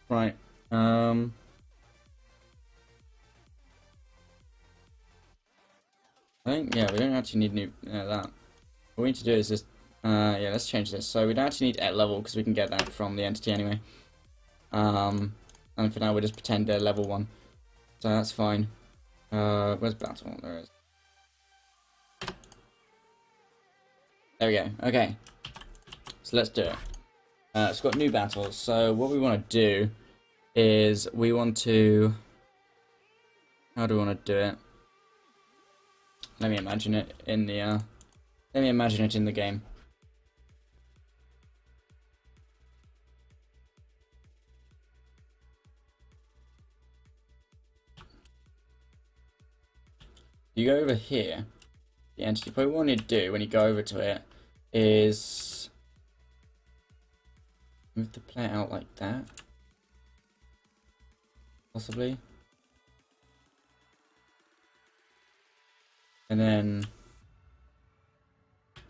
S2: Right. Um. I think, yeah, we don't actually need new uh, that. What we need to do is just, uh, yeah, let's change this. So we don't actually need at level because we can get that from the entity anyway. Um, and for now we'll just pretend they're level one. So that's fine. Uh, where's battle? There is. There we go. Okay. So let's do it. Uh, it's got new battles. So what we want to do is we want to... How do we want to do it? Let me imagine it in the... Uh, let me imagine it in the game. You go over here, the entity, what you want to do when you go over to it is Move the play out like that. Possibly. And then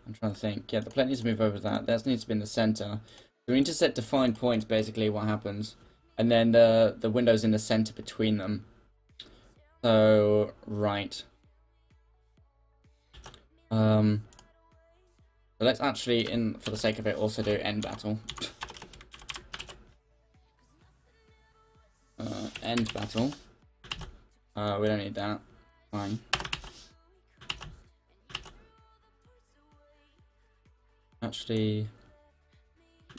S2: I'm trying to think. Yeah, the plate needs to move over that. That needs to be in the center. So we need to set defined points, basically, what happens. And then the, the window's in the center between them. So, right. Um, let's actually, in for the sake of it, also do end battle. end battle. Uh, we don't need that. Fine. Actually,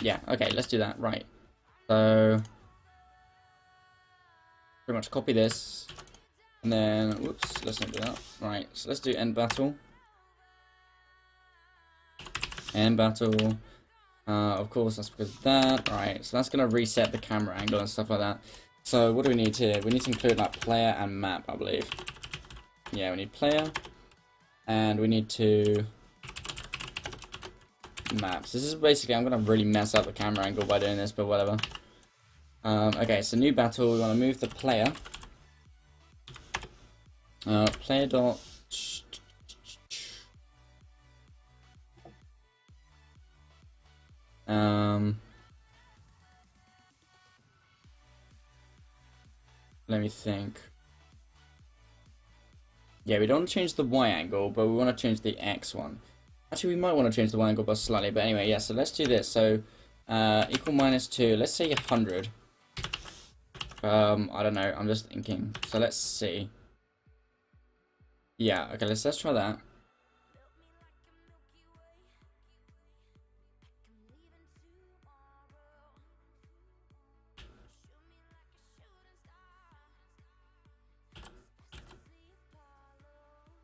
S2: yeah, okay, let's do that. Right. So, pretty much copy this. And then, whoops, let's not do that. Right, so let's do end battle. End battle. Uh, of course, that's because of that. Right, so that's going to reset the camera angle and stuff like that. So, what do we need here? We need to include like player and map, I believe. Yeah, we need player. And we need to maps. This is basically, I'm going to really mess up the camera angle by doing this, but whatever. Um, okay, so new battle, we want to move the player. Uh, player dot... Um... Let me think. Yeah, we don't change the Y angle, but we want to change the X one. Actually, we might want to change the Y angle bus slightly, but anyway, yeah, so let's do this. So, uh, equal minus 2, let's say 100. Um, I don't know, I'm just thinking. So let's see. Yeah, okay, let's, let's try that.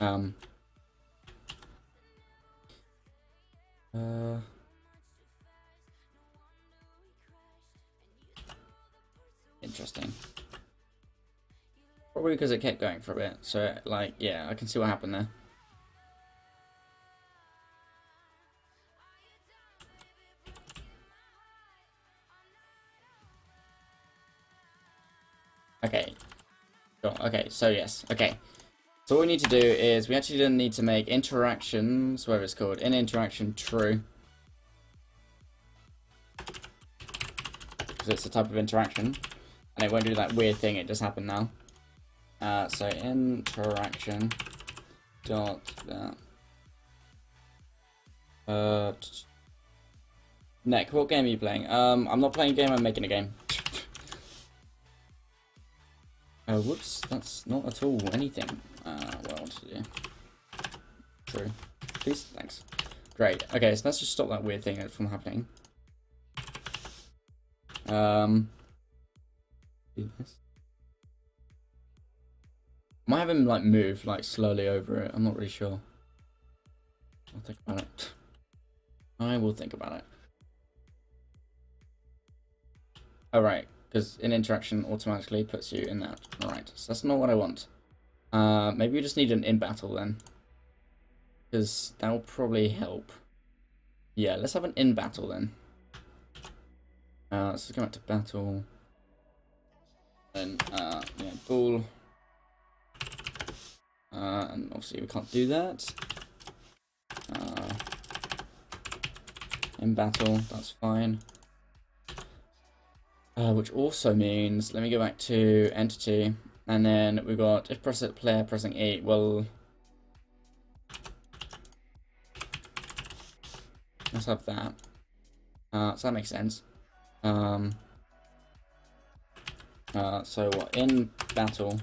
S2: Um. Uh. Interesting. Probably because it kept going for a bit. So, like, yeah, I can see what happened there. Okay. Okay, so yes. Okay. So what we need to do is we actually then need to make interactions, whatever it's called, in interaction true. Because it's a type of interaction. And it won't do that weird thing, it just happened now. Uh, so interaction dot that. Uh, Nick, what game are you playing? Um, I'm not playing a game, I'm making a game. Oh, whoops, that's not at all anything uh, what I to do. True. Please, thanks. Great. Okay, so let's just stop that weird thing from happening. Um, do this. Might have him like move like slowly over it. I'm not really sure. I'll think about it. I will think about it. Alright, because an interaction automatically puts you in that. Alright, so that's not what I want. Uh, maybe we just need an in battle then. Because that will probably help. Yeah, let's have an in battle then. Uh, let's go back to battle. Then, uh, yeah, ball. Uh, and obviously we can't do that. Uh, in battle, that's fine. Uh, which also means, let me go back to entity, and then we got if press it player pressing E, well let's have that. Uh, so that makes sense. Um, uh, so what in battle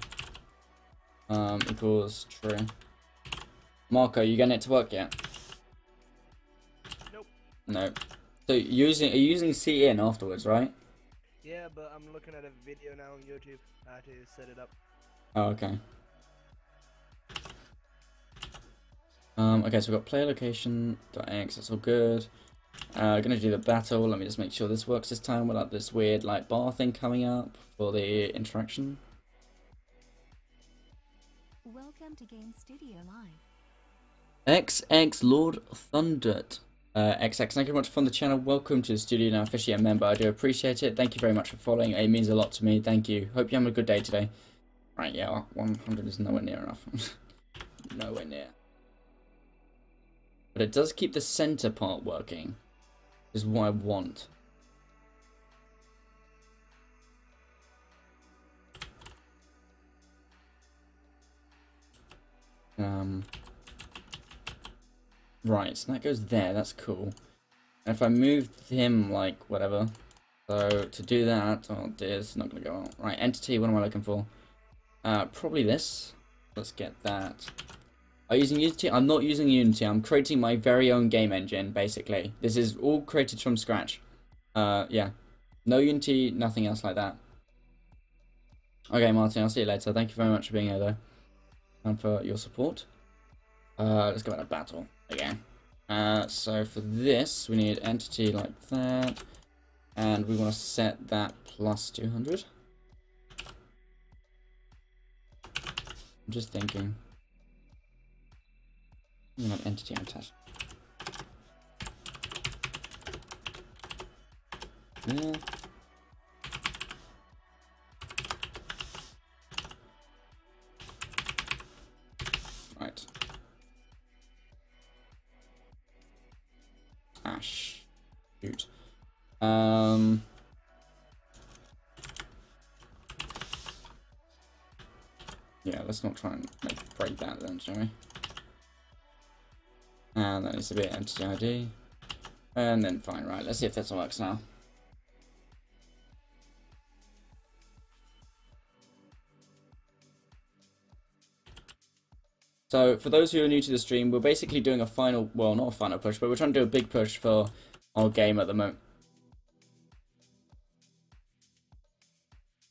S2: um, equals true. Marco, you getting it to work yet?
S7: Nope.
S2: No. So using are you using cin afterwards, right?
S7: Yeah, but I'm looking at a video now on YouTube how to set it up.
S2: Oh, okay. Um, okay, so we've got player location .x, that's all good. Uh, gonna do the battle, let me just make sure this works this time without this weird like bar thing coming up for the interaction.
S5: Welcome to Game Studio Live.
S2: XX Lord Thundert. Uh, XX, thank you very much for the channel. Welcome to the studio now, officially a member. I do appreciate it. Thank you very much for following. It means a lot to me. Thank you. Hope you're having a good day today. Right, yeah, 100 is nowhere near enough. nowhere near. But it does keep the center part working. Is what I want. Um, right, so that goes there, that's cool. And if I move him, like, whatever. So, to do that, oh dear, it's not going to go out. Right, entity, what am I looking for? Uh, probably this. Let's get that. Are you using Unity? I'm not using Unity, I'm creating my very own game engine, basically. This is all created from scratch. Uh, yeah. No Unity, nothing else like that. Okay, Martin, I'll see you later. Thank you very much for being here, though and for your support. Uh, let's go back to battle again. Uh, so for this, we need entity like that, and we want to set that plus 200. I'm just thinking. You know, entity attached. Yeah. Um. Yeah, let's not try and make, break that then, shall we? And that needs to be entity ID. And then fine, right, let's see if this works now. So for those who are new to the stream, we're basically doing a final, well, not a final push, but we're trying to do a big push for our game at the moment.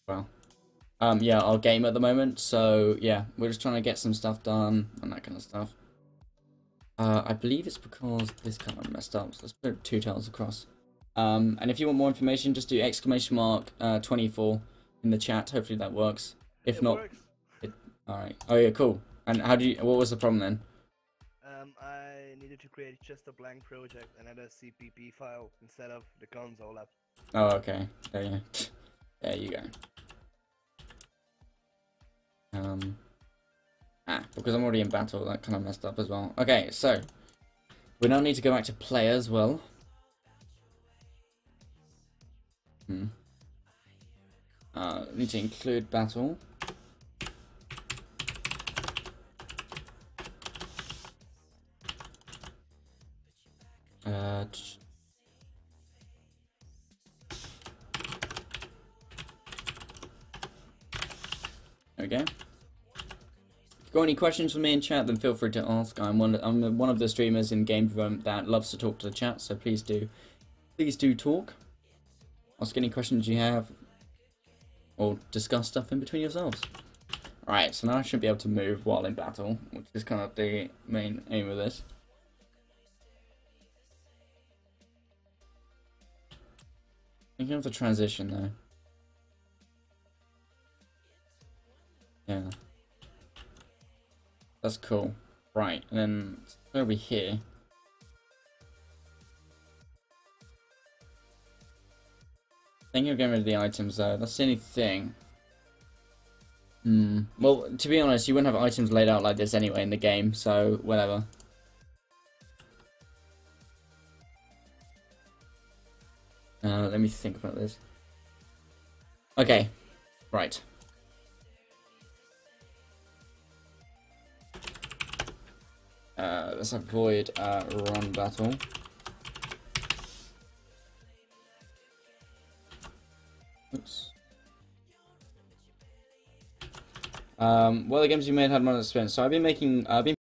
S2: Well, um, yeah, our game at the moment. So yeah, we're just trying to get some stuff done and that kind of stuff. Uh, I believe it's because this kind of messed up. So let's put two tiles across. Um, and if you want more information, just do exclamation mark uh, 24 in the chat. Hopefully that works. If
S7: It
S2: not,
S7: works.
S2: it, all right. Oh yeah, cool. And how do you? What was the problem then?
S7: Um, I needed to create just a blank project and add a CPP file instead of the console app.
S2: Oh, okay. There you, go. there you go. Um. Ah, because I'm already in battle, that kind of messed up as well. Okay, so we now need to go back to play as well. Hmm. Uh, need to include battle. Uh, t- there we go. Got any questions for me in chat, then feel free to ask. I'm one. I'm one of the streamers in Game Development that loves to talk to the chat, so please do, please do talk. Ask any questions you have, or discuss stuff in between yourselves. Right, so now I should be able to move while in battle, which is kind of the main aim of this. Thinking of the transition though. Yeah. That's cool. Right, and then over here. I think you're getting rid of the items though, that's the only thing. Hmm. Well, to be honest, you wouldn't have items laid out like this anyway in the game, so whatever. Uh, let me think about this. Okay, right. Uh, let's avoid uh, run battle. Oops. Um, what other games you made had more experience? So I've been making, I've been